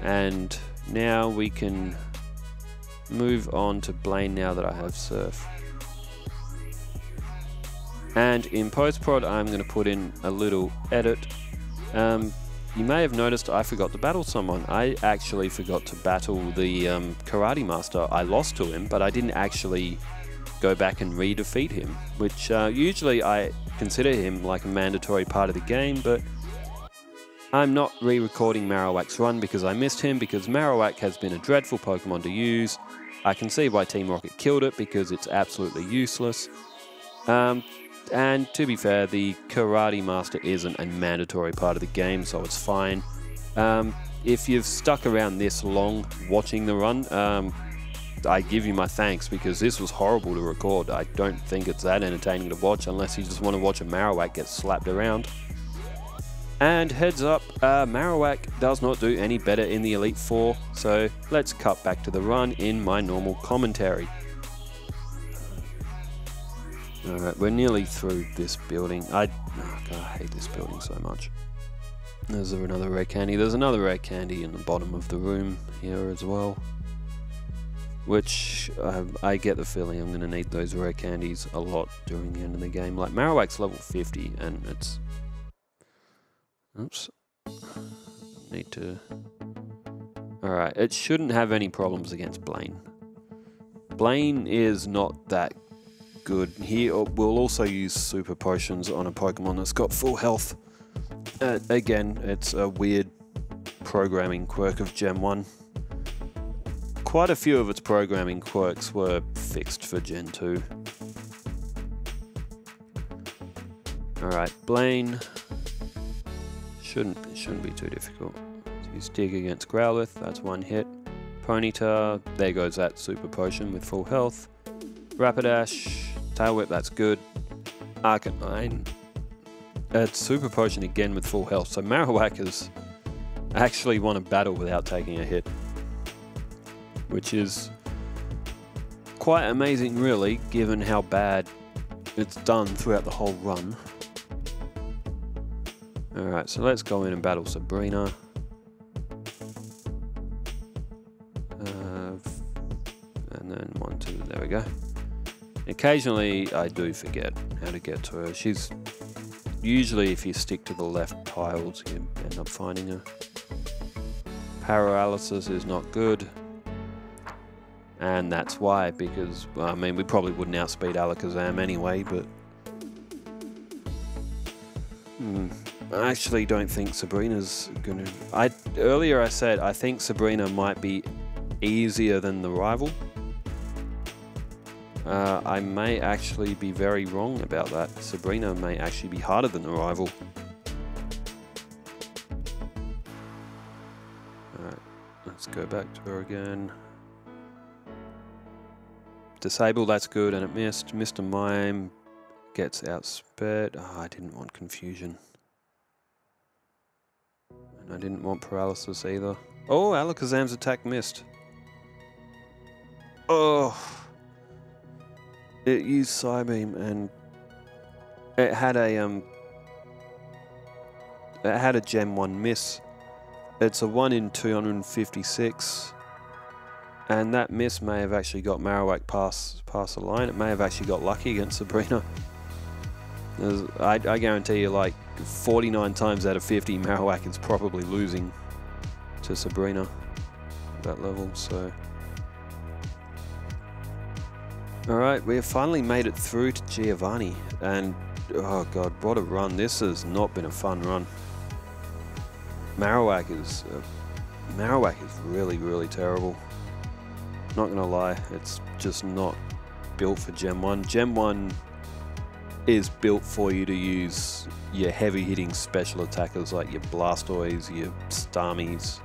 And now we can move on to Blaine now that I have Surf. And in post-prod, I'm going to put in a little edit. Um, you may have noticed I forgot to battle someone. I actually forgot to battle the um, Karate Master. I lost to him, but I didn't actually go back and re-defeat him, which uh, usually I consider him like a mandatory part of the game, but I'm not re-recording Marowak's run because I missed him, because Marowak has been a dreadful Pokemon to use. I can see why Team Rocket killed it because it's absolutely useless. Um, and to be fair, the Karate Master isn't a mandatory part of the game, so it's fine. Um, if you've stuck around this long watching the run, um, I give you my thanks because this was horrible to record. I don't think it's that entertaining to watch unless you just want to watch a Marowak get slapped around. And heads up, uh, Marowak does not do any better in the Elite Four, so let's cut back to the run in my normal commentary. Alright, we're nearly through this building. I, oh God, I hate this building so much. There's another rare candy. There's another rare candy in the bottom of the room here as well. Which uh, I get the feeling I'm going to need those rare candies a lot during the end of the game. Like Marowak's level 50 and it's... Oops. Need to... Alright, it shouldn't have any problems against Blaine. Blaine is not that good. Here we'll also use super potions on a Pokemon that's got full health. Uh, again, it's a weird programming quirk of Gen 1. Quite a few of its programming quirks were fixed for Gen 2. Alright, Blaine. Shouldn't, shouldn't be too difficult. Use Dig against Growlithe, that's one hit. Ponyta, there goes that super potion with full health. Rapidash, Tail Whip, that's good. Arcanine. It's Super Potion again with full health. So Marowak has actually won a battle without taking a hit. Which is quite amazing really, given how bad it's done throughout the whole run. Alright, so let's go in and battle Sabrina. Uh, and then one, two, there we go. Occasionally, I do forget how to get to her. She's usually, if you stick to the left tiles, you end up finding her. Paralysis is not good. And that's why, because, well, I mean, we probably wouldn't outspeed Alakazam anyway, but... Hmm, I actually don't think Sabrina's gonna... I Earlier I said I think Sabrina might be easier than the rival. Uh, I may actually be very wrong about that. Sabrina may actually be harder than the rival. Alright, let's go back to her again. Disable, that's good, and it missed. Mr. Mime gets outsped. Oh, I didn't want confusion. And I didn't want paralysis either. Oh, Alakazam's attack missed. Oh. It used Psybeam and it had a um it had a Gen 1 miss. It's a 1 in 256 and that miss may have actually got Marowak past, past the line. It may have actually got lucky against Sabrina. I, I guarantee you like 49 times out of 50 Marowak is probably losing to Sabrina at that level, so... Alright, we have finally made it through to Giovanni, and oh god, what a run. This has not been a fun run. Marowak is... Uh, Marowak is really, really terrible. Not gonna lie, it's just not built for Gen 1. Gen 1 is built for you to use your heavy hitting special attackers like your Blastoise, your Starmies,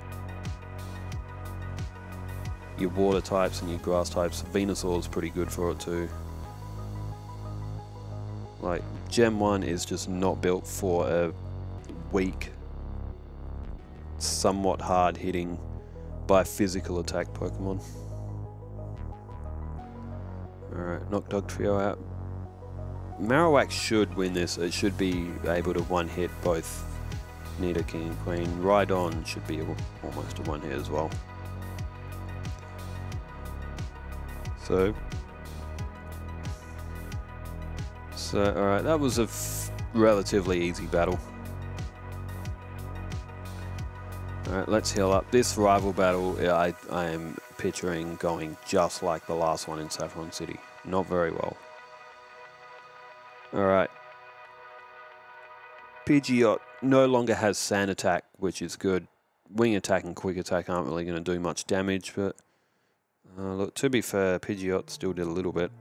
your water types and your grass types. Venusaur is pretty good for it too. Like, Gen 1 is just not built for a weak, somewhat hard hitting by physical attack Pokemon. Alright, Knock Dugtrio out. Marowak should win this. It should be able to one hit both Nidoking and Queen. Rhydon should be almost a one hit as well. So, So, alright, that was a relatively easy battle. Alright, let's heal up. This rival battle, I, I am picturing going just like the last one in Saffron City. Not very well. Alright. Pidgeot no longer has Sand Attack, which is good. Wing Attack and Quick Attack aren't really going to do much damage, but... Uh, look, to be fair, Pidgeot still did a little bit.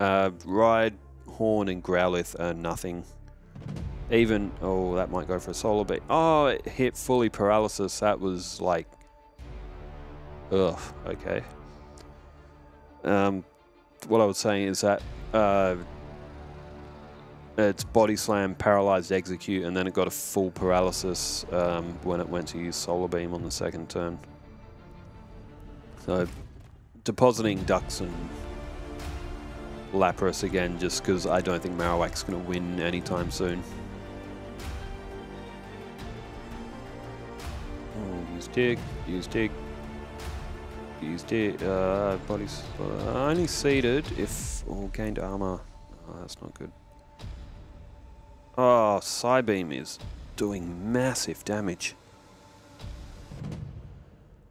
Uh, Ride, Horn, and Growlithe are nothing. Even, oh, that might go for a Solar Beam. Oh, it hit fully Paralysis. That was like... Ugh, okay. Um, what I was saying is that uh, its body slam, paralyzed Exeggcute, and then it got a full paralysis um, when it went to use solar beam on the second turn. So depositing ducks and Lapras again, just because I don't think Marowak's going to win anytime soon. Oh, use dig, use dig, use dig. Uh, bodies uh, only seeded if all gained armor. Oh, that's not good. Oh, Psybeam is doing massive damage.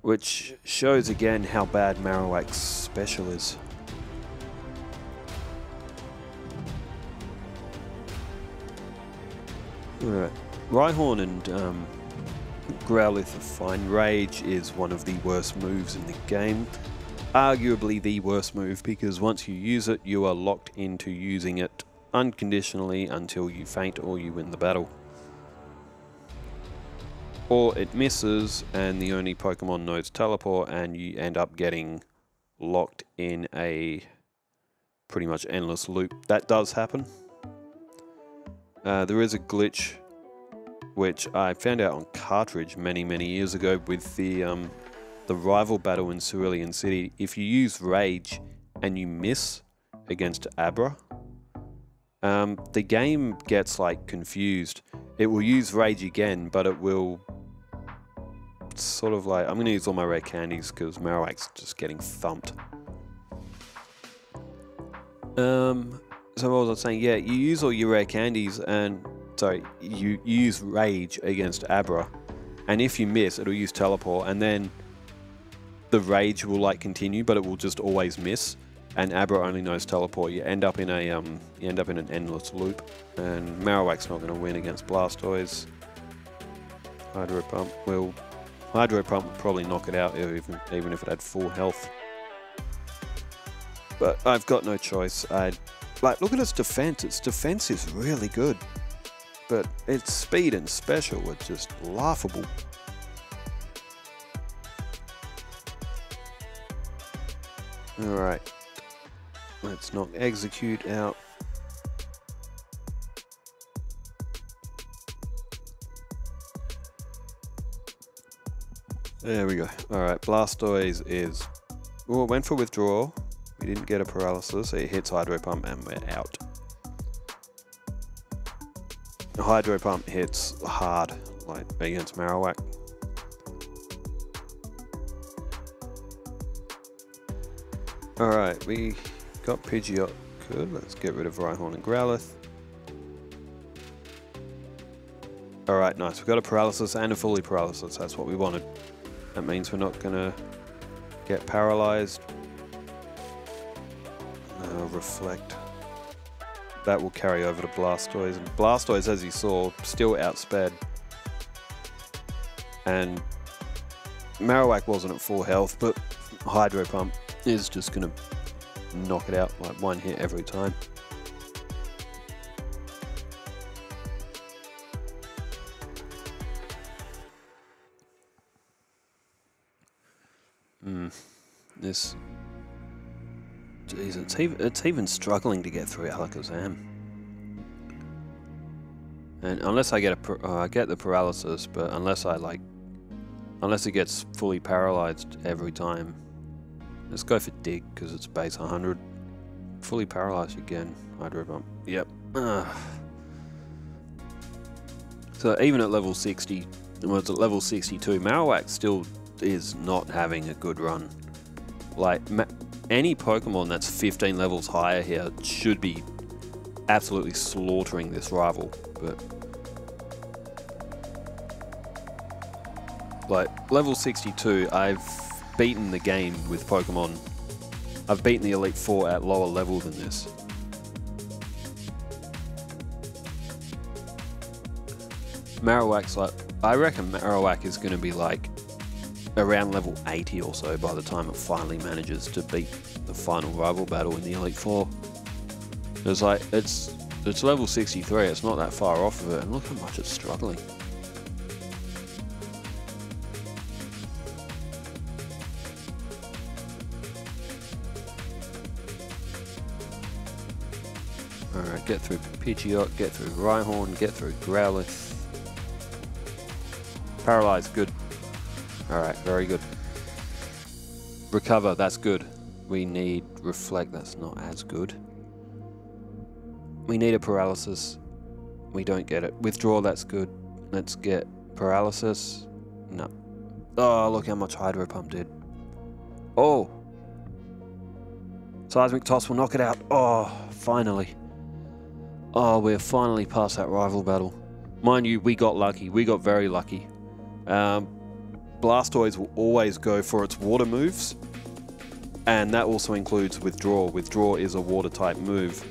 Which shows again how bad Marowak's special is. Alright. Rhyhorn and um, Growlithe are fine. Rage is one of the worst moves in the game. Arguably the worst move because once you use it, you are locked into using it unconditionally until you faint or you win the battle. Or it misses and the only Pokemon knows Teleport and you end up getting locked in a pretty much endless loop. That does happen. Uh, there is a glitch which I found out on cartridge many, many years ago with the um, the rival battle in Cerulean City. If you use Rage and you miss against Abra, um, the game gets like confused. It will use Rage again, but it will sort of like, I'm going to use all my rare candies because Marowak's just getting thumped. Um, so what was I saying? Yeah, you use all your rare candies and, sorry, you, you use Rage against Abra. And if you miss, it'll use Teleport and then the Rage will like continue, but it will just always miss and Abra only knows teleport, you end up in a um, you end up in an endless loop. And Marowak's not going to win against Blastoise. Hydro Pump will Hydro Pump would probably knock it out even even if it had full health. But I've got no choice. I like look at its defense. Its defense is really good, but its speed and special are just laughable. All right. Let's knock Exeggcute out. There we go. Alright, Blastoise is... Oh, went for withdrawal. We didn't get a paralysis. It hits Hydro Pump and we're out. Hydro Pump hits hard, like against Marowak. Alright, we Got Pidgeot. Good. Let's get rid of Rhyhorn and Growlithe. Alright, nice. We've got a paralysis and a fully paralysis. That's what we wanted. That means we're not going to get paralyzed. Uh, reflect. That will carry over to Blastoise. And Blastoise, as you saw, still outsped. And Marowak wasn't at full health, but Hydro Pump is just going to knock it out like one hit every time. This. Jeez, it's even, it's even struggling to get through Alakazam. And unless I get a, uh, I get the paralysis, but unless I like, unless it gets fully paralyzed every time, Let's go for dig because it's base 100. Fully paralyzed again. Hydro Pump. Yep. Uh. So even at level 60, well, it's at level 62, Marowak still is not having a good run. Like, any Pokemon that's 15 levels higher here should be absolutely slaughtering this rival, but like level 62, I've beaten the game with Pokemon. I've beaten the Elite Four at lower level than this. Marowak's like, I reckon Marowak is going to be like around level 80 or so by the time it finally manages to beat the final rival battle in the Elite Four. It's like, it's, it's level 63, it's not that far off of it, and look how much it's struggling. Alright, get through Pidgeot, get through Rhyhorn, get through Growlithe. Paralyze, good. Alright, very good. Recover, that's good. We need Reflect, that's not as good. We need a Paralysis. We don't get it. Withdraw, that's good. Let's get Paralysis. No. Oh, look how much Hydro Pump did. Oh! Seismic Toss will knock it out. Oh, finally. Oh, we're finally past that rival battle. Mind you, we got lucky. We got very lucky. Um, Blastoise will always go for its water moves, and that also includes Withdraw. Withdraw is a water type move.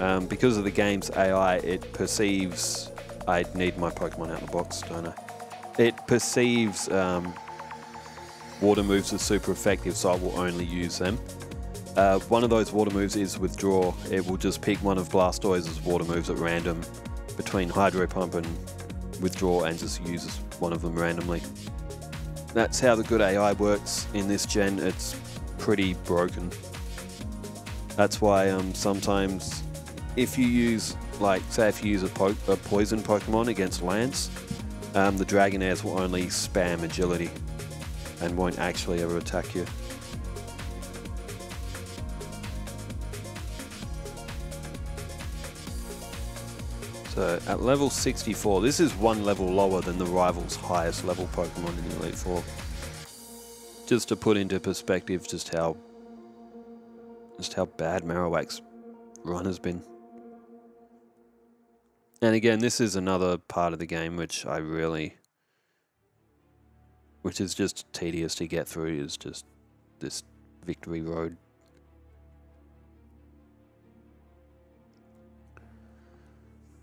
Um, because of the game's AI, it perceives. I need my Pokemon out of the box, don't I? It perceives um, water moves as super effective, so I will only use them. Uh, one of those water moves is Withdraw. It will just pick one of Blastoise's water moves at random between Hydro Pump and Withdraw and just uses one of them randomly. That's how the good AI works in this gen. It's pretty broken. That's why um, sometimes if you use, like, say if you use a, po a poison Pokemon against Lance, um, the Dragonairs will only spam agility and won't actually ever attack you. So at level 64, this is one level lower than the rival's highest level Pokemon in the Elite Four. Just to put into perspective just how just how bad Marowak's run has been. And again, this is another part of the game which I really which is just tedious to get through is just this victory road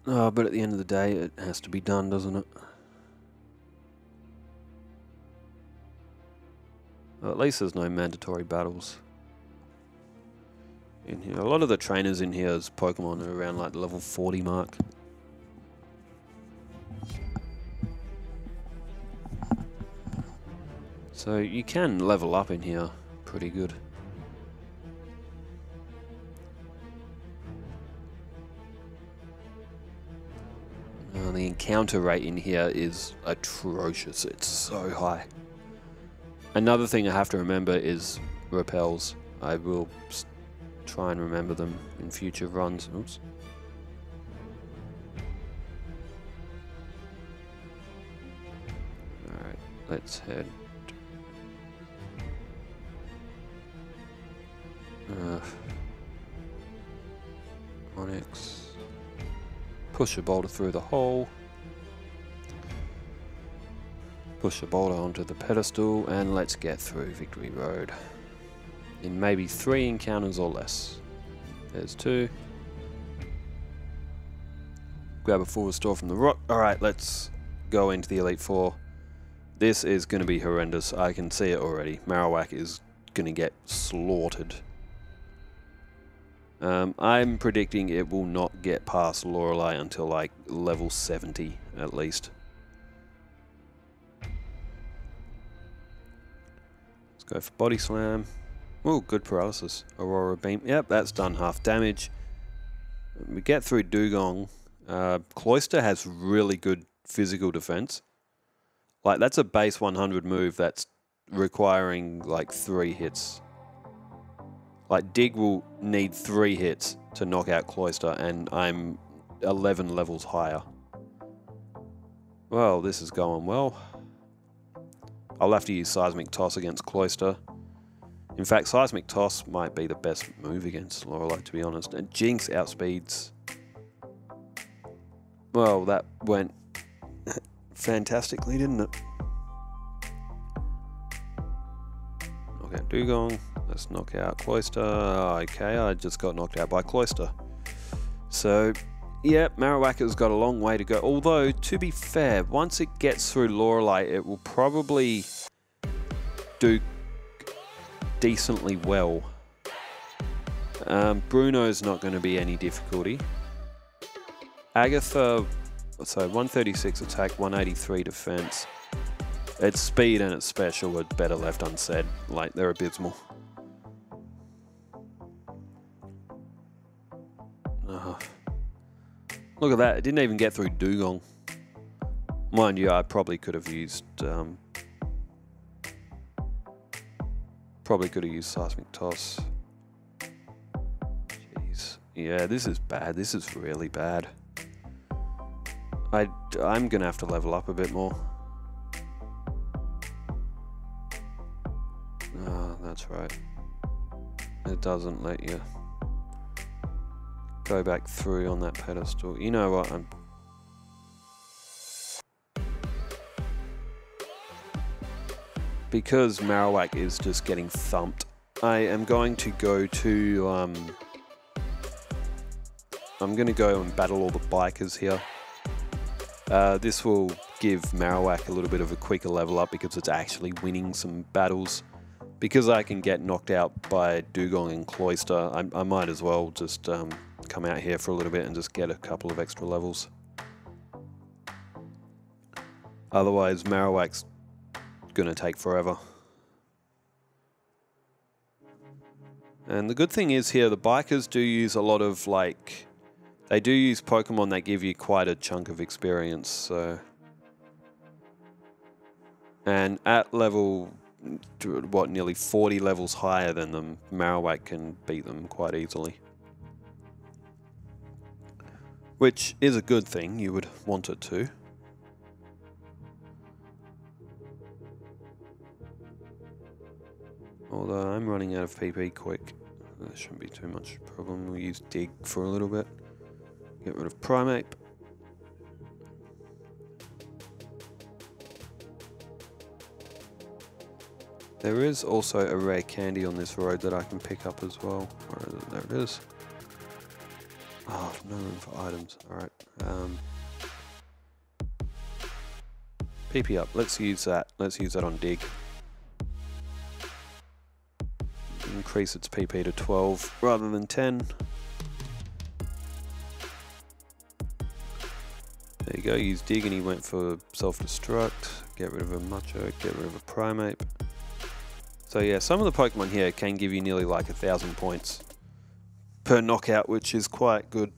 Oh, but at the end of the day, it has to be done, doesn't it? Uh, well, at least there's no mandatory battles in here. A lot of the trainers in here's Pokemon are around like the level 40 mark. So you can level up in here pretty good. Uh, the encounter rate in here is atrocious. It's so high. Another thing I have to remember is repels. I will try and remember them in future runs. Oops. Alright, let's head. Push a boulder through the hole. Push a boulder onto the pedestal and let's get through Victory Road. In maybe three encounters or less. There's two. Grab a full restore from the rock. Alright, let's go into the Elite Four. This is going to be horrendous. I can see it already. Marowak is going to get slaughtered. Um, I'm predicting it will not get past Lorelei until like level 70 at least. Let's go for Body Slam. Oh, good paralysis. Aurora Beam. Yep, that's done half damage. We get through Dewgong. Uh, Cloyster has really good physical defense. Like, that's a base 100 move that's requiring like three hits. Like Dig will need three hits to knock out Cloyster, and I'm 11 levels higher. Well, this is going well. I'll have to use Seismic Toss against Cloyster. In fact, Seismic Toss might be the best move against Lorelei, to be honest. And Jynx outspeeds Well, that went fantastically, didn't it? Out Dewgong. Let's knock out Cloyster. Okay, I just got knocked out by Cloyster. So, yeah, Marowak has got a long way to go. Although, to be fair, once it gets through Lorelei, it will probably do decently well. Um, Bruno's not going to be any difficulty. Agatha, so 136 attack, 183 defense. Its speed and its special are better left unsaid. Like, they're abysmal. Uh, look at that. It didn't even get through Dewgong. Mind you, I probably could have used... Um, probably could have used Seismic Toss. Jeez. Yeah, this is bad. This is really bad. I, I'm going to have to level up a bit more. Ah, that's right. It doesn't let you go back through on that pedestal. You know what? I'm because Marowak is just getting thumped, I am going to go to, um, I'm going to go and battle all the bikers here. Uh, this will give Marowak a little bit of a quicker level up because it's actually winning some battles. Because I can get knocked out by Dewgong and Cloyster, I, I might as well just um, come out here for a little bit and just get a couple of extra levels. Otherwise, Marowak's to take forever. And the good thing is here, the bikers do use a lot of like they do use Pokemon that give you quite a chunk of experience, so... And at level, what, nearly 40 levels higher than them, Marowak can beat them quite easily. Which is a good thing, you would want it to. Although I'm running out of PP quick. That shouldn't be too much problem. We'll use Dig for a little bit. Get rid of Primeape. There is also a rare candy on this road that I can pick up as well. Where is it? There it is. Oh, no room for items. Alright. Um, PP up. Let's use that. Let's use that on dig. Increase its PP to 12 rather than 10. There you go, use dig and he went for self-destruct, get rid of a Macho, get rid of a Primeape. So yeah, some of the Pokemon here can give you nearly like a thousand points per knockout, which is quite good.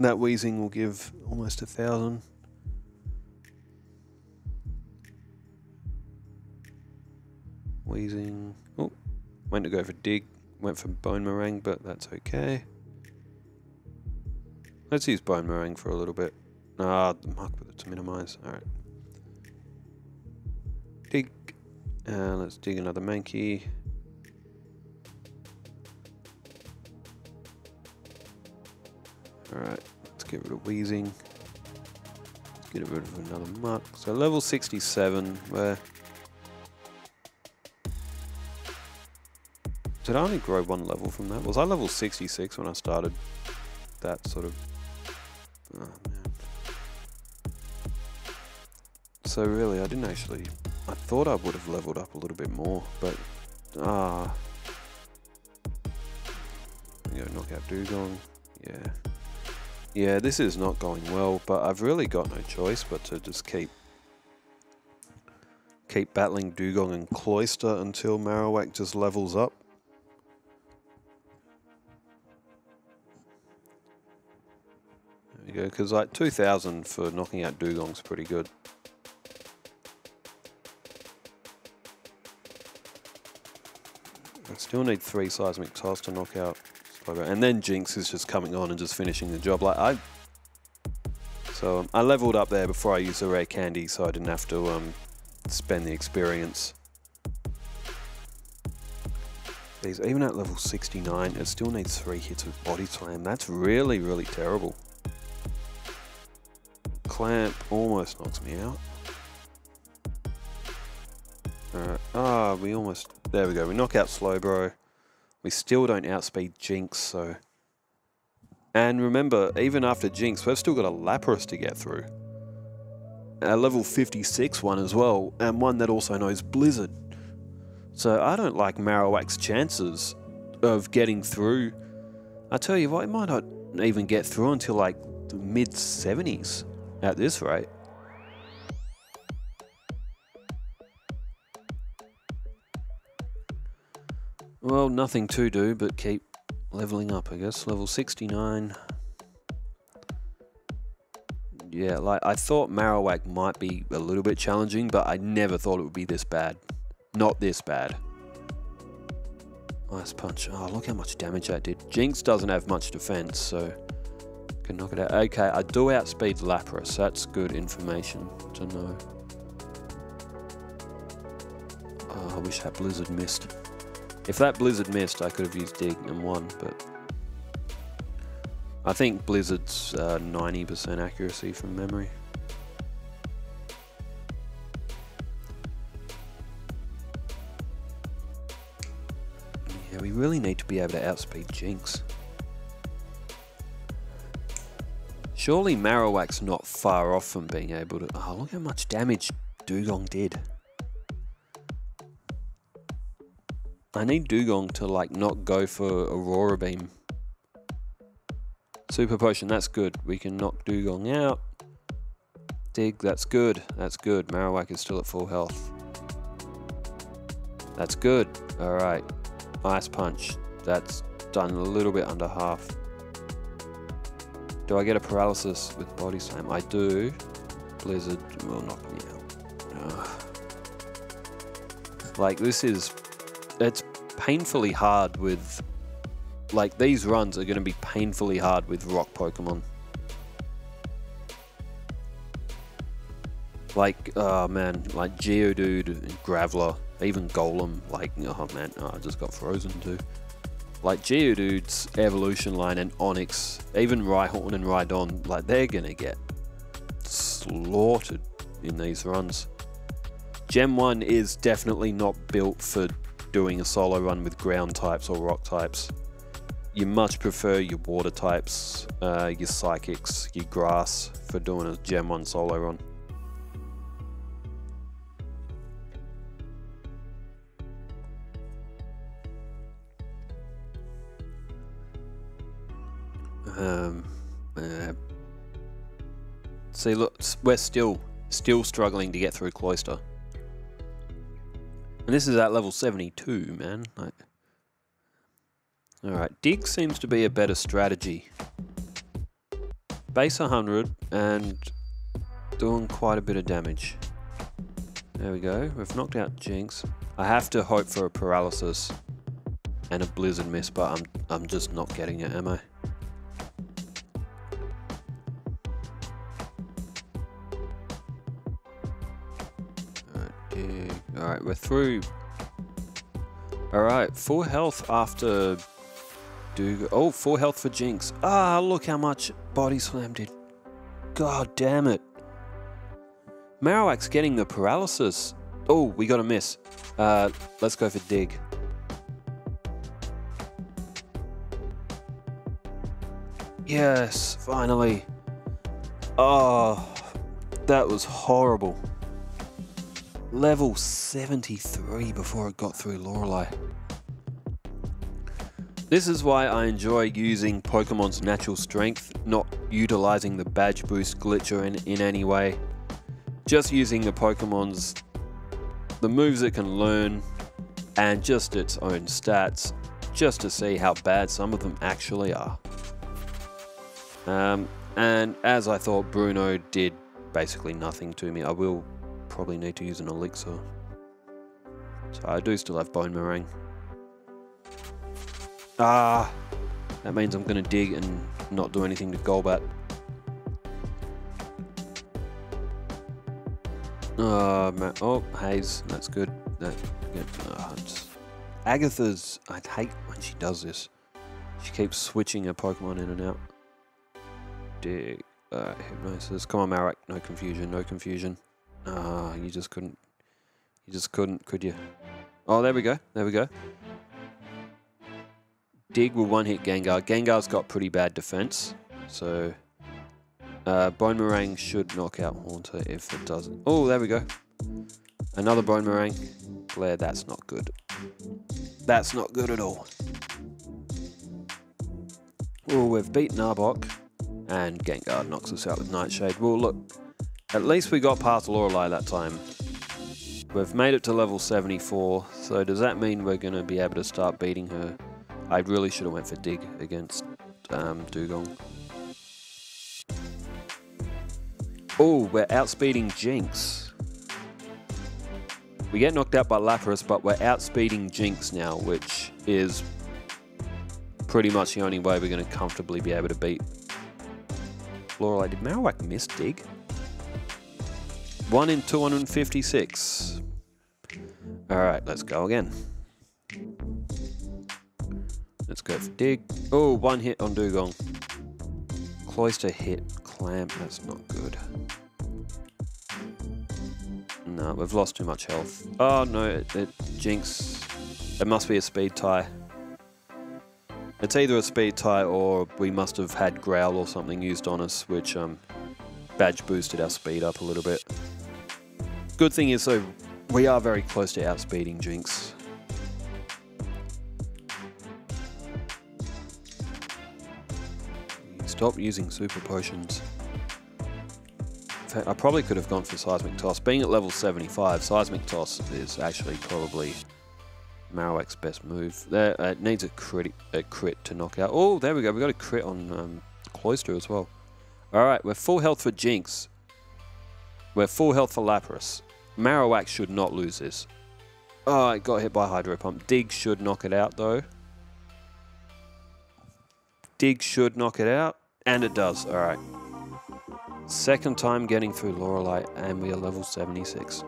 That Weezing will give almost a thousand. Weezing. oh, went to go for Dig, went for Bonemerang, but that's okay. Let's use Bonemerang for a little bit. Ah, the mark with it to minimize. Alright. Dig. And let's dig another Mankey. Alright, let's get rid of Weezing. Let's get rid of another Muk. So level 67, where... Did I only grow one level from that? Was I level 66 when I started that sort of... Oh, man. So really, I didn't actually... I thought I would have leveled up a little bit more, but... Ah... Uh, go knock out Dewgong. Yeah. Yeah, this is not going well, but I've really got no choice but to just keep... Keep battling Dewgong and Cloyster until Marowak just levels up. There we go, because like 2000 for knocking out Dewgong's pretty good. I still need three seismic toss to knock out And then Jynx is just coming on and just finishing the job. Like I, So um, I leveled up there before I used the rare candy so I didn't have to um, spend the experience. These, even at level 69, it still needs three hits with body slam. That's really, really terrible. Clamp almost knocks me out. Alright. Ah, we almost... There we go. We knock out Slowbro. We still don't outspeed Jynx, so... And remember, even after Jynx, we've still got a Lapras to get through. A level 56 one as well, and one that also knows Blizzard. So I don't like Marowak's chances of getting through. I tell you what, it might not even get through until like mid 70s at this rate. Well, nothing to do but keep leveling up, I guess. Level 69. Yeah, like I thought Marowak might be a little bit challenging, but I never thought it would be this bad. Not this bad. Ice Punch. Oh, look how much damage that did. Jynx doesn't have much defense, so can knock it out. Okay, I do outspeed Lapras. That's good information to know. Oh, I wish that Blizzard missed. If that Blizzard missed, I could have used Dig and won, but... I think Blizzard's 90% uh, accuracy from memory. Yeah, we really need to be able to outspeed Jynx. Surely Marowak's not far off from being able to... Oh, look how much damage Dewgong did. I need Dewgong to like not go for Aurora Beam. Super Potion, that's good. We can knock Dewgong out. Dig, that's good. That's good. Marowak is still at full health. That's good. Alright. Ice Punch. That's done a little bit under half. Do I get a paralysis with Body Slam? I do. Blizzard will knock me out. Ugh. Like, this is it's painfully hard with like these runs are going to be painfully hard with rock Pokemon. Like, oh man, like Geodude, and Graveler, even Golem, like, oh man, oh, I just got frozen too. Like Geodude's evolution line and Onix, even Rhyhorn and Rhydon, like they're gonna get slaughtered in these runs. Gen 1 is definitely not built for doing a solo run with ground types or rock types. You much prefer your water types, uh, your psychics, your grass for doing a Gen 1 solo run. Um, uh, see, look, we're still, still struggling to get through Cloyster. And this is at level 72, man. Like, Alright, dig seems to be a better strategy. Base 100 and doing quite a bit of damage. There we go. We've knocked out Jynx. I have to hope for a paralysis and a blizzard miss, but I'm I'm just not getting it, am I? Alright, we're through. Alright, full health after do oh full health for Jynx. Ah, look how much body slam did. God damn it. Marowak's getting the paralysis. Oh, we got a miss. Uh, let's go for dig. Yes, finally. Oh, that was horrible level 73 before it got through Lorelei. This is why I enjoy using Pokemon's natural strength, not utilizing the badge boost glitcher in, in any way. Just using the Pokemon's, the moves it can learn, and just its own stats, just to see how bad some of them actually are. Um, and as I thought, Bruno did basically nothing to me. I will probably need to use an elixir. So I do still have Bonemerang. Ah! That means I'm going to dig and not do anything to Golbat. Oh, man. oh Haze, that's good. That. Oh, Agatha's, I hate when she does this. She keeps switching her Pokemon in and out. Dig. Uh, hypnosis. Come on, Marowak. No confusion. No confusion. Ah, you just couldn't. You just couldn't, could you? Oh, there we go. There we go. Dig will one-hit Gengar. Gengar's got pretty bad defense, so uh, Bonemerang should knock out Haunter if it doesn't. Oh, there we go. Another Bonemerang. Glare, that's not good. That's not good at all. Well, we've beaten Arbok, and Gengar knocks us out with Nightshade. Well, look, at least we got past Lorelei that time. We've made it to level 74, so does that mean we're going to be able to start beating her? I really should have went for Dig against um, Dewgong. Oh, we're outspeeding Jynx. We get knocked out by Lapras, but we're outspeeding Jynx now, which is pretty much the only way we're going to comfortably be able to beat Lorelei. Did Marowak miss Dig? 1 in 256. Alright, let's go again. Let's go for Dig. Oh, one hit on Dewgong. Cloyster hit Clamp, that's not good. No, we've lost too much health. Oh no, it, it Jynx. It must be a speed tie. It's either a speed tie or we must have had Growl or something used on us, which um, badge boosted our speed up a little bit. Good thing is though, we are very close to outspeeding Jynx. Stop using super potions. I probably could have gone for Seismic Toss. Being at level 75, Seismic Toss is actually probably Marowak's best move. There, it needs a crit, a crit to knock out. Oh, there we go. We got a crit on um, Cloyster as well. All right, we're full health for Jynx. We're full health for Lapras. Marowak should not lose this. Oh, it got hit by Hydro Pump. Dig should knock it out, though. Dig should knock it out. And it does. All right. Second time getting through Lorelei, and we are level 76.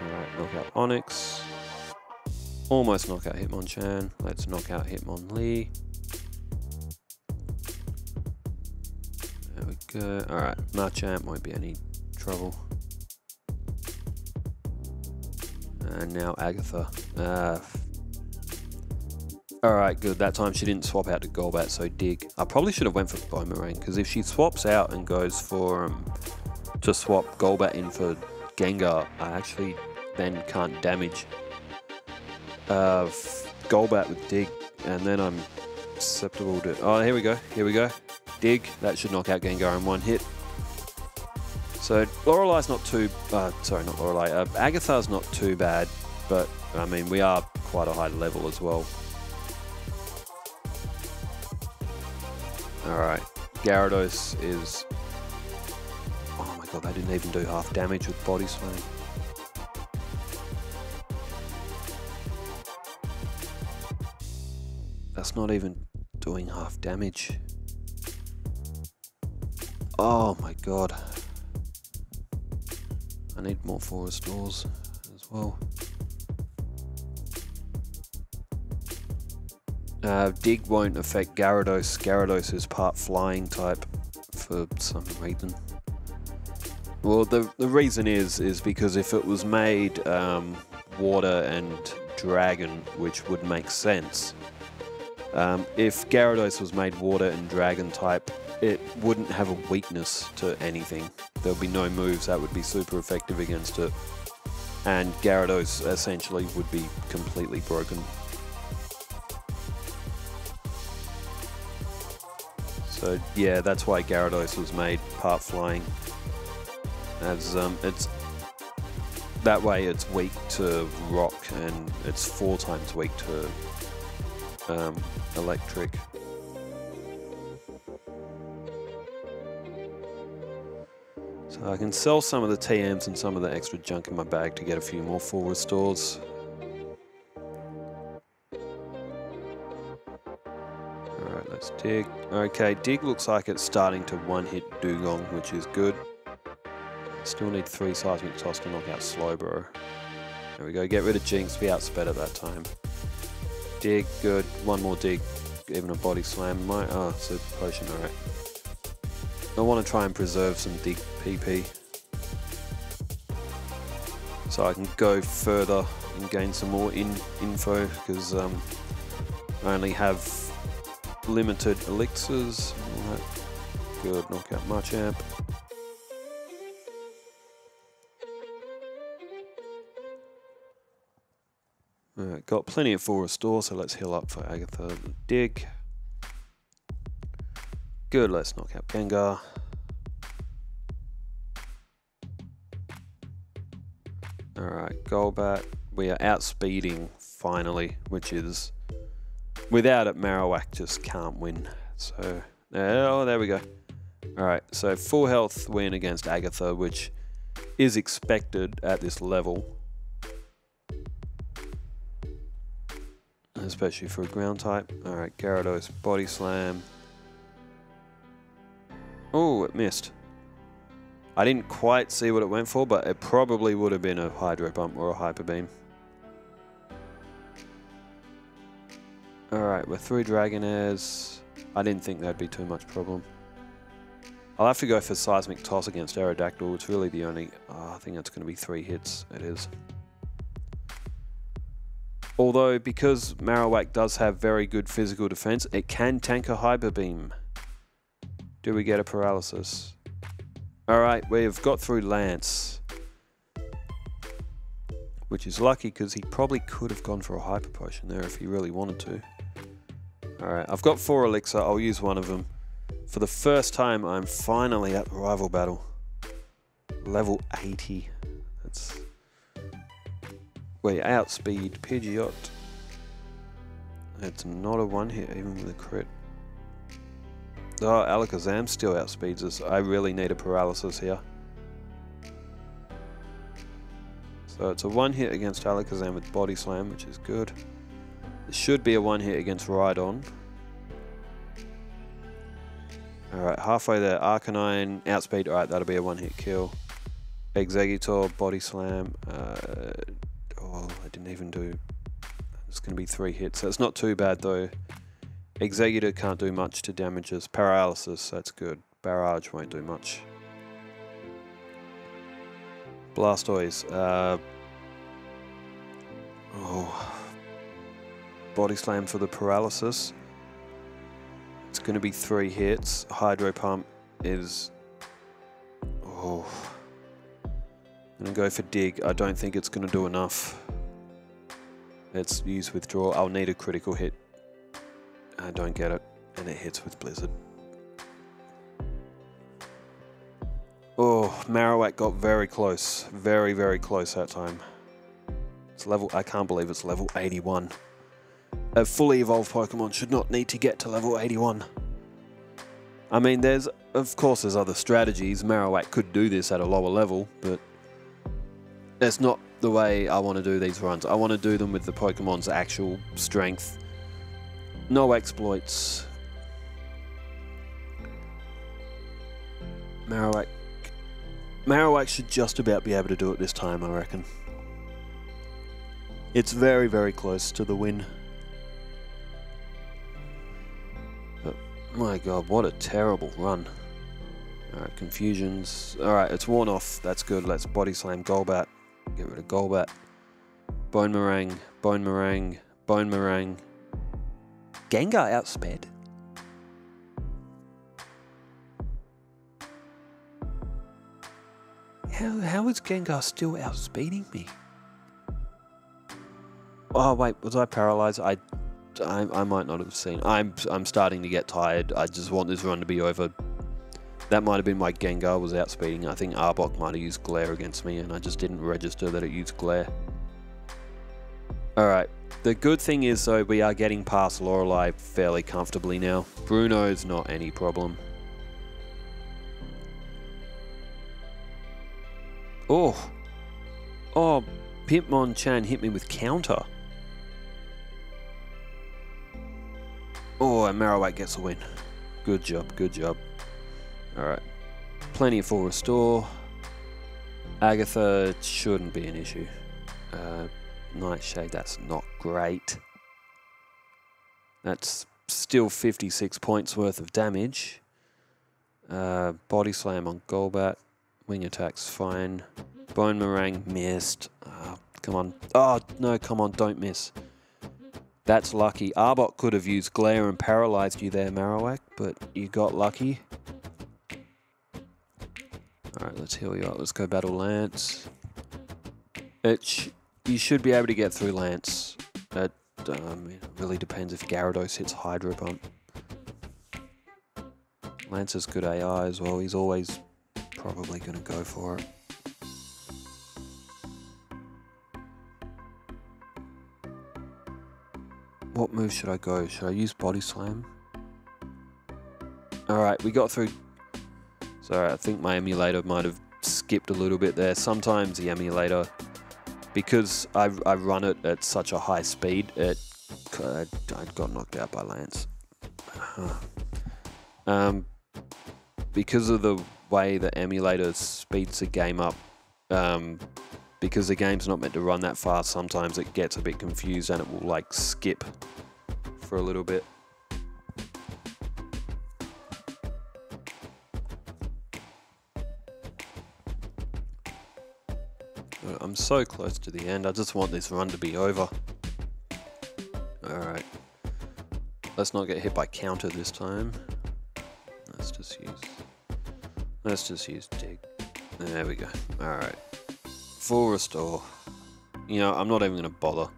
Alright, knock out Onix. Almost knock out Hitmonchan. Let's knock out Hitmonlee. There we go. Alright, Machamp won't be any trouble. And now Agatha. Uh, Alright, good. That time she didn't swap out to Golbat, so dig. I probably should have went for Bonemerang, because if she swaps out and goes for um, to swap Golbat in for Gengar, I actually then can't damage uh, Golbat with dig, and then I'm susceptible to... Oh, here we go. Here we go. Dig. That should knock out Gengar in one hit. So Lorelei's not too... Uh, sorry, not Lorelei. Uh, Agatha's not too bad, but, I mean, we are quite a high level as well. Alright, Gyarados is... Oh my god, they didn't even do half damage with Body Slam. That's not even doing half damage. Oh my god. I need more full restores as well. Uh, dig won't affect Gyarados. Gyarados is part flying type for some reason. Well, the, the reason is, is because if it was made um, water and dragon, which would make sense, um, if Gyarados was made water and dragon type, it wouldn't have a weakness to anything. There would be no moves that would be super effective against it. And Gyarados essentially would be completely broken. So yeah, that's why Gyarados was made part flying. As um, it's that way, it's weak to rock, and it's four times weak to um, electric. I can sell some of the TMs and some of the extra junk in my bag to get a few more full restores. Alright, let's dig. Okay, dig looks like it's starting to one-hit Dewgong, which is good. Still need three Seismic Toss to knock out Slowbro. There we go, get rid of Jynx, we outsped at that time. Dig, good. One more dig. even a body slam. My oh, super potion. All right. I want to try and preserve some dig PP, so I can go further and gain some more in info because um, I only have limited elixirs. Right. Good knockout Machamp. Alright, got plenty of full restore, so let's heal up for Agatha Dig. Good, let's knock out Gengar. Alright, Golbat. We are outspeeding, finally, which is... Without it, Marowak just can't win. So, oh, there we go. Alright, so full health win against Agatha, which is expected at this level. especially for a ground type. Alright, Gyarados, Body Slam. Oh, it missed. I didn't quite see what it went for, but it probably would have been a Hydro Pump or a Hyper Beam. Alright, we're through Dragonairs. I didn't think that'd be too much problem. I'll have to go for Seismic Toss against Aerodactyl. It's really the only... Oh, I think that's going to be three hits. It is. Although, because Marowak does have very good physical defense, it can tank a Hyper Beam. Do we get a paralysis? Alright, we've got through Lance. Which is lucky because he probably could have gone for a Hyper Potion there if he really wanted to. Alright, I've got four Elixir, I'll use one of them. For the first time, I'm finally at rival battle. Level 80. That's we outspeed Pidgeot. It's not a one hit even with a crit. Oh, Alakazam still outspeeds us. I really need a paralysis here. So it's a one hit against Alakazam with Body Slam, which is good. It should be a one hit against Rhydon. Alright, halfway there. Arcanine, outspeed. Alright, that'll be a one hit kill. Exeggutor, Body Slam. Uh, Oh, I didn't even do... It's going to be three hits. That's not too bad though. Exeggutor can't do much to damages. Paralysis, that's good. Barrage won't do much. Blastoise. Uh, oh. Body Slam for the paralysis. It's going to be three hits. Hydro Pump is... Oh... I'm going to go for dig. I don't think it's going to do enough. Let's use withdraw. I'll need a critical hit. I don't get it. And it hits with Blizzard. Oh, Marowak got very close. Very, very close that time. It's level... I can't believe it's level 81. A fully evolved Pokemon should not need to get to level 81. I mean, there's... Of course, there's other strategies. Marowak could do this at a lower level, but that's not the way I want to do these runs. I want to do them with the Pokemon's actual strength. No exploits. Marowak. Marowak should just about be able to do it this time, I reckon. It's very, very close to the win. But, my god, what a terrible run. Alright, confusions. Alright, it's worn off. That's good. Let's body slam Golbat. Get rid of Golbat. Bonemerang, Bone Meringue, Bonemerang. Gengar outsped. How, how is Gengar still outspeeding me? Oh wait, was I paralyzed? I, I, I might not have seen. I'm, I'm starting to get tired. I just want this run to be over that might have been my Gengar was outspeeding. I think Arbok might have used Glare against me and I just didn't register that it used Glare. Alright, the good thing is though we are getting past Lorelei fairly comfortably now. Bruno's not any problem. Oh! Oh, Hitmonchan hit me with counter. Oh, and Marowak gets a win. Good job, good job. Alright. Plenty full restore. Agatha shouldn't be an issue. Uh, Nightshade, that's not great. That's still 56 points worth of damage. Uh, body slam on Golbat. Wing attack's fine. Bonemerang missed. Oh, come on. Oh, no, come on, don't miss. That's lucky. Arbok could have used Glare and paralyzed you there, Marowak, but you got lucky. Alright, let's heal you up. Let's go battle Lance. It sh you should be able to get through Lance. Um, it really depends if Gyarados hits Hydro Pump. Lance is good AI as well. He's always probably going to go for it. What move should I go? Should I use Body Slam? Alright, we got through... Sorry, I think my emulator might have skipped a little bit there. Sometimes the emulator, because I, I run it at such a high speed, it I, I got knocked out by Lance. um, because of the way the emulator speeds the game up, um, because the game's not meant to run that fast, sometimes it gets a bit confused and it will like skip for a little bit. I'm so close to the end, I just want this run to be over. Alright. Let's not get hit by counter this time. Let's just use... Let's just use dig. There we go. Alright. Full restore. You know, I'm not even going to bother.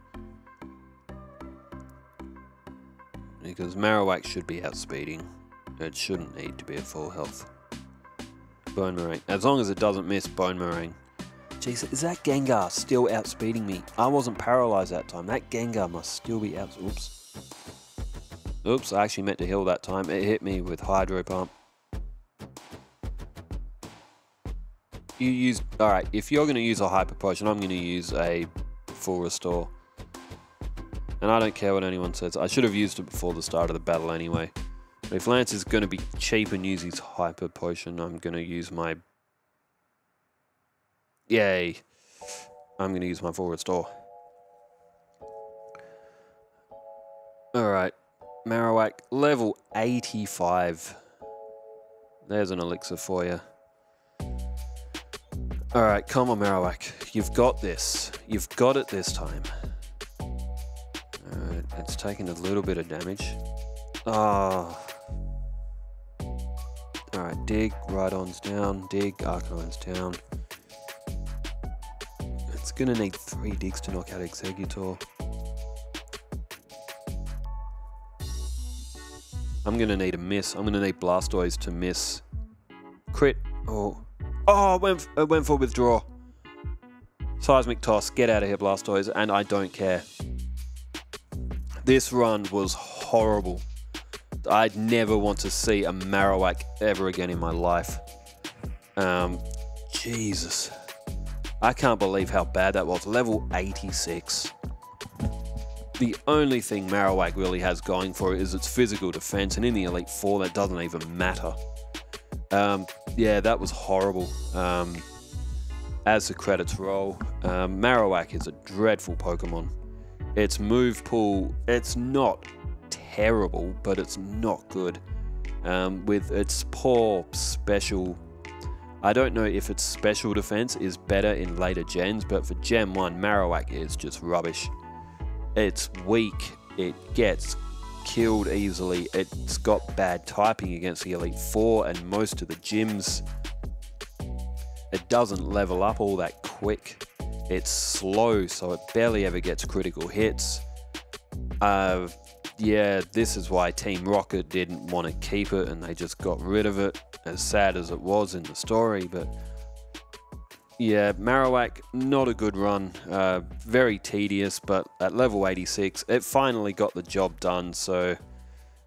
Because Marowak should be outspeeding. It shouldn't need to be at full health. Bonemerang. As long as it doesn't miss Bonemerang. Jeez, is that Gengar still outspeeding me? I wasn't paralyzed that time. That Gengar must still be out. Oops. Oops, I actually meant to heal that time. It hit me with Hydro Pump. you use... Alright, if you're going to use a Hyper Potion, I'm going to use a Full Restore. And I don't care what anyone says. I should have used it before the start of the battle anyway. But if Lance is going to be cheap and use his Hyper Potion, I'm going to use my... Yay. I'm going to use my Full Restore. Alright. Marowak, level 85. There's an elixir for you. All right, come on, Marowak. You've got this. You've got it this time. All right, it's taken a little bit of damage. Ah. Oh. All right, dig, Rhydon's down, dig, Arcanine's down. Gonna need three digs to knock out Exeggutor. I'm gonna need a miss. I'm gonna need Blastoise to miss. Crit. Oh, Oh, it went, it went for withdraw. Seismic toss, get out of here, Blastoise, and I don't care. This run was horrible. I'd never want to see a Marowak ever again in my life. Um, Jesus. I can't believe how bad that was. Level 86. The only thing Marowak really has going for it is its physical defense, and in the Elite Four, that doesn't even matter. Um, yeah, that was horrible. Um, as the credits roll, um, Marowak is a dreadful Pokemon. Its move pool, it's not terrible, but it's not good. Um, with its poor special, I don't know if its special defense is better in later gens, but for Gen 1, Marowak is just rubbish. It's weak, it gets killed easily. It's got bad typing against the Elite Four and most of the gyms. It doesn't level up all that quick. It's slow, so it barely ever gets critical hits. Uh, yeah, this is why Team Rocket didn't want to keep it and they just got rid of it, as sad as it was in the story, but yeah, Marowak, not a good run. Uh, very tedious, but at level 86, it finally got the job done. So,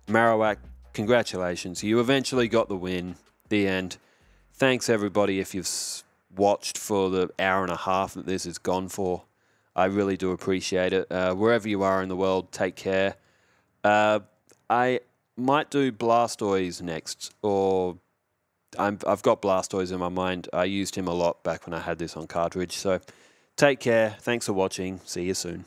Marowak, congratulations. You eventually got the win. The end. Thanks, everybody, if you've watched for the hour and a half that this has gone for. I really do appreciate it. Uh, wherever you are in the world, take care. Uh, I might do Blastoise next, or i have got Blastoise in my mind. I used him a lot back when I had this on cartridge. So take care. Thanks for watching. See you soon.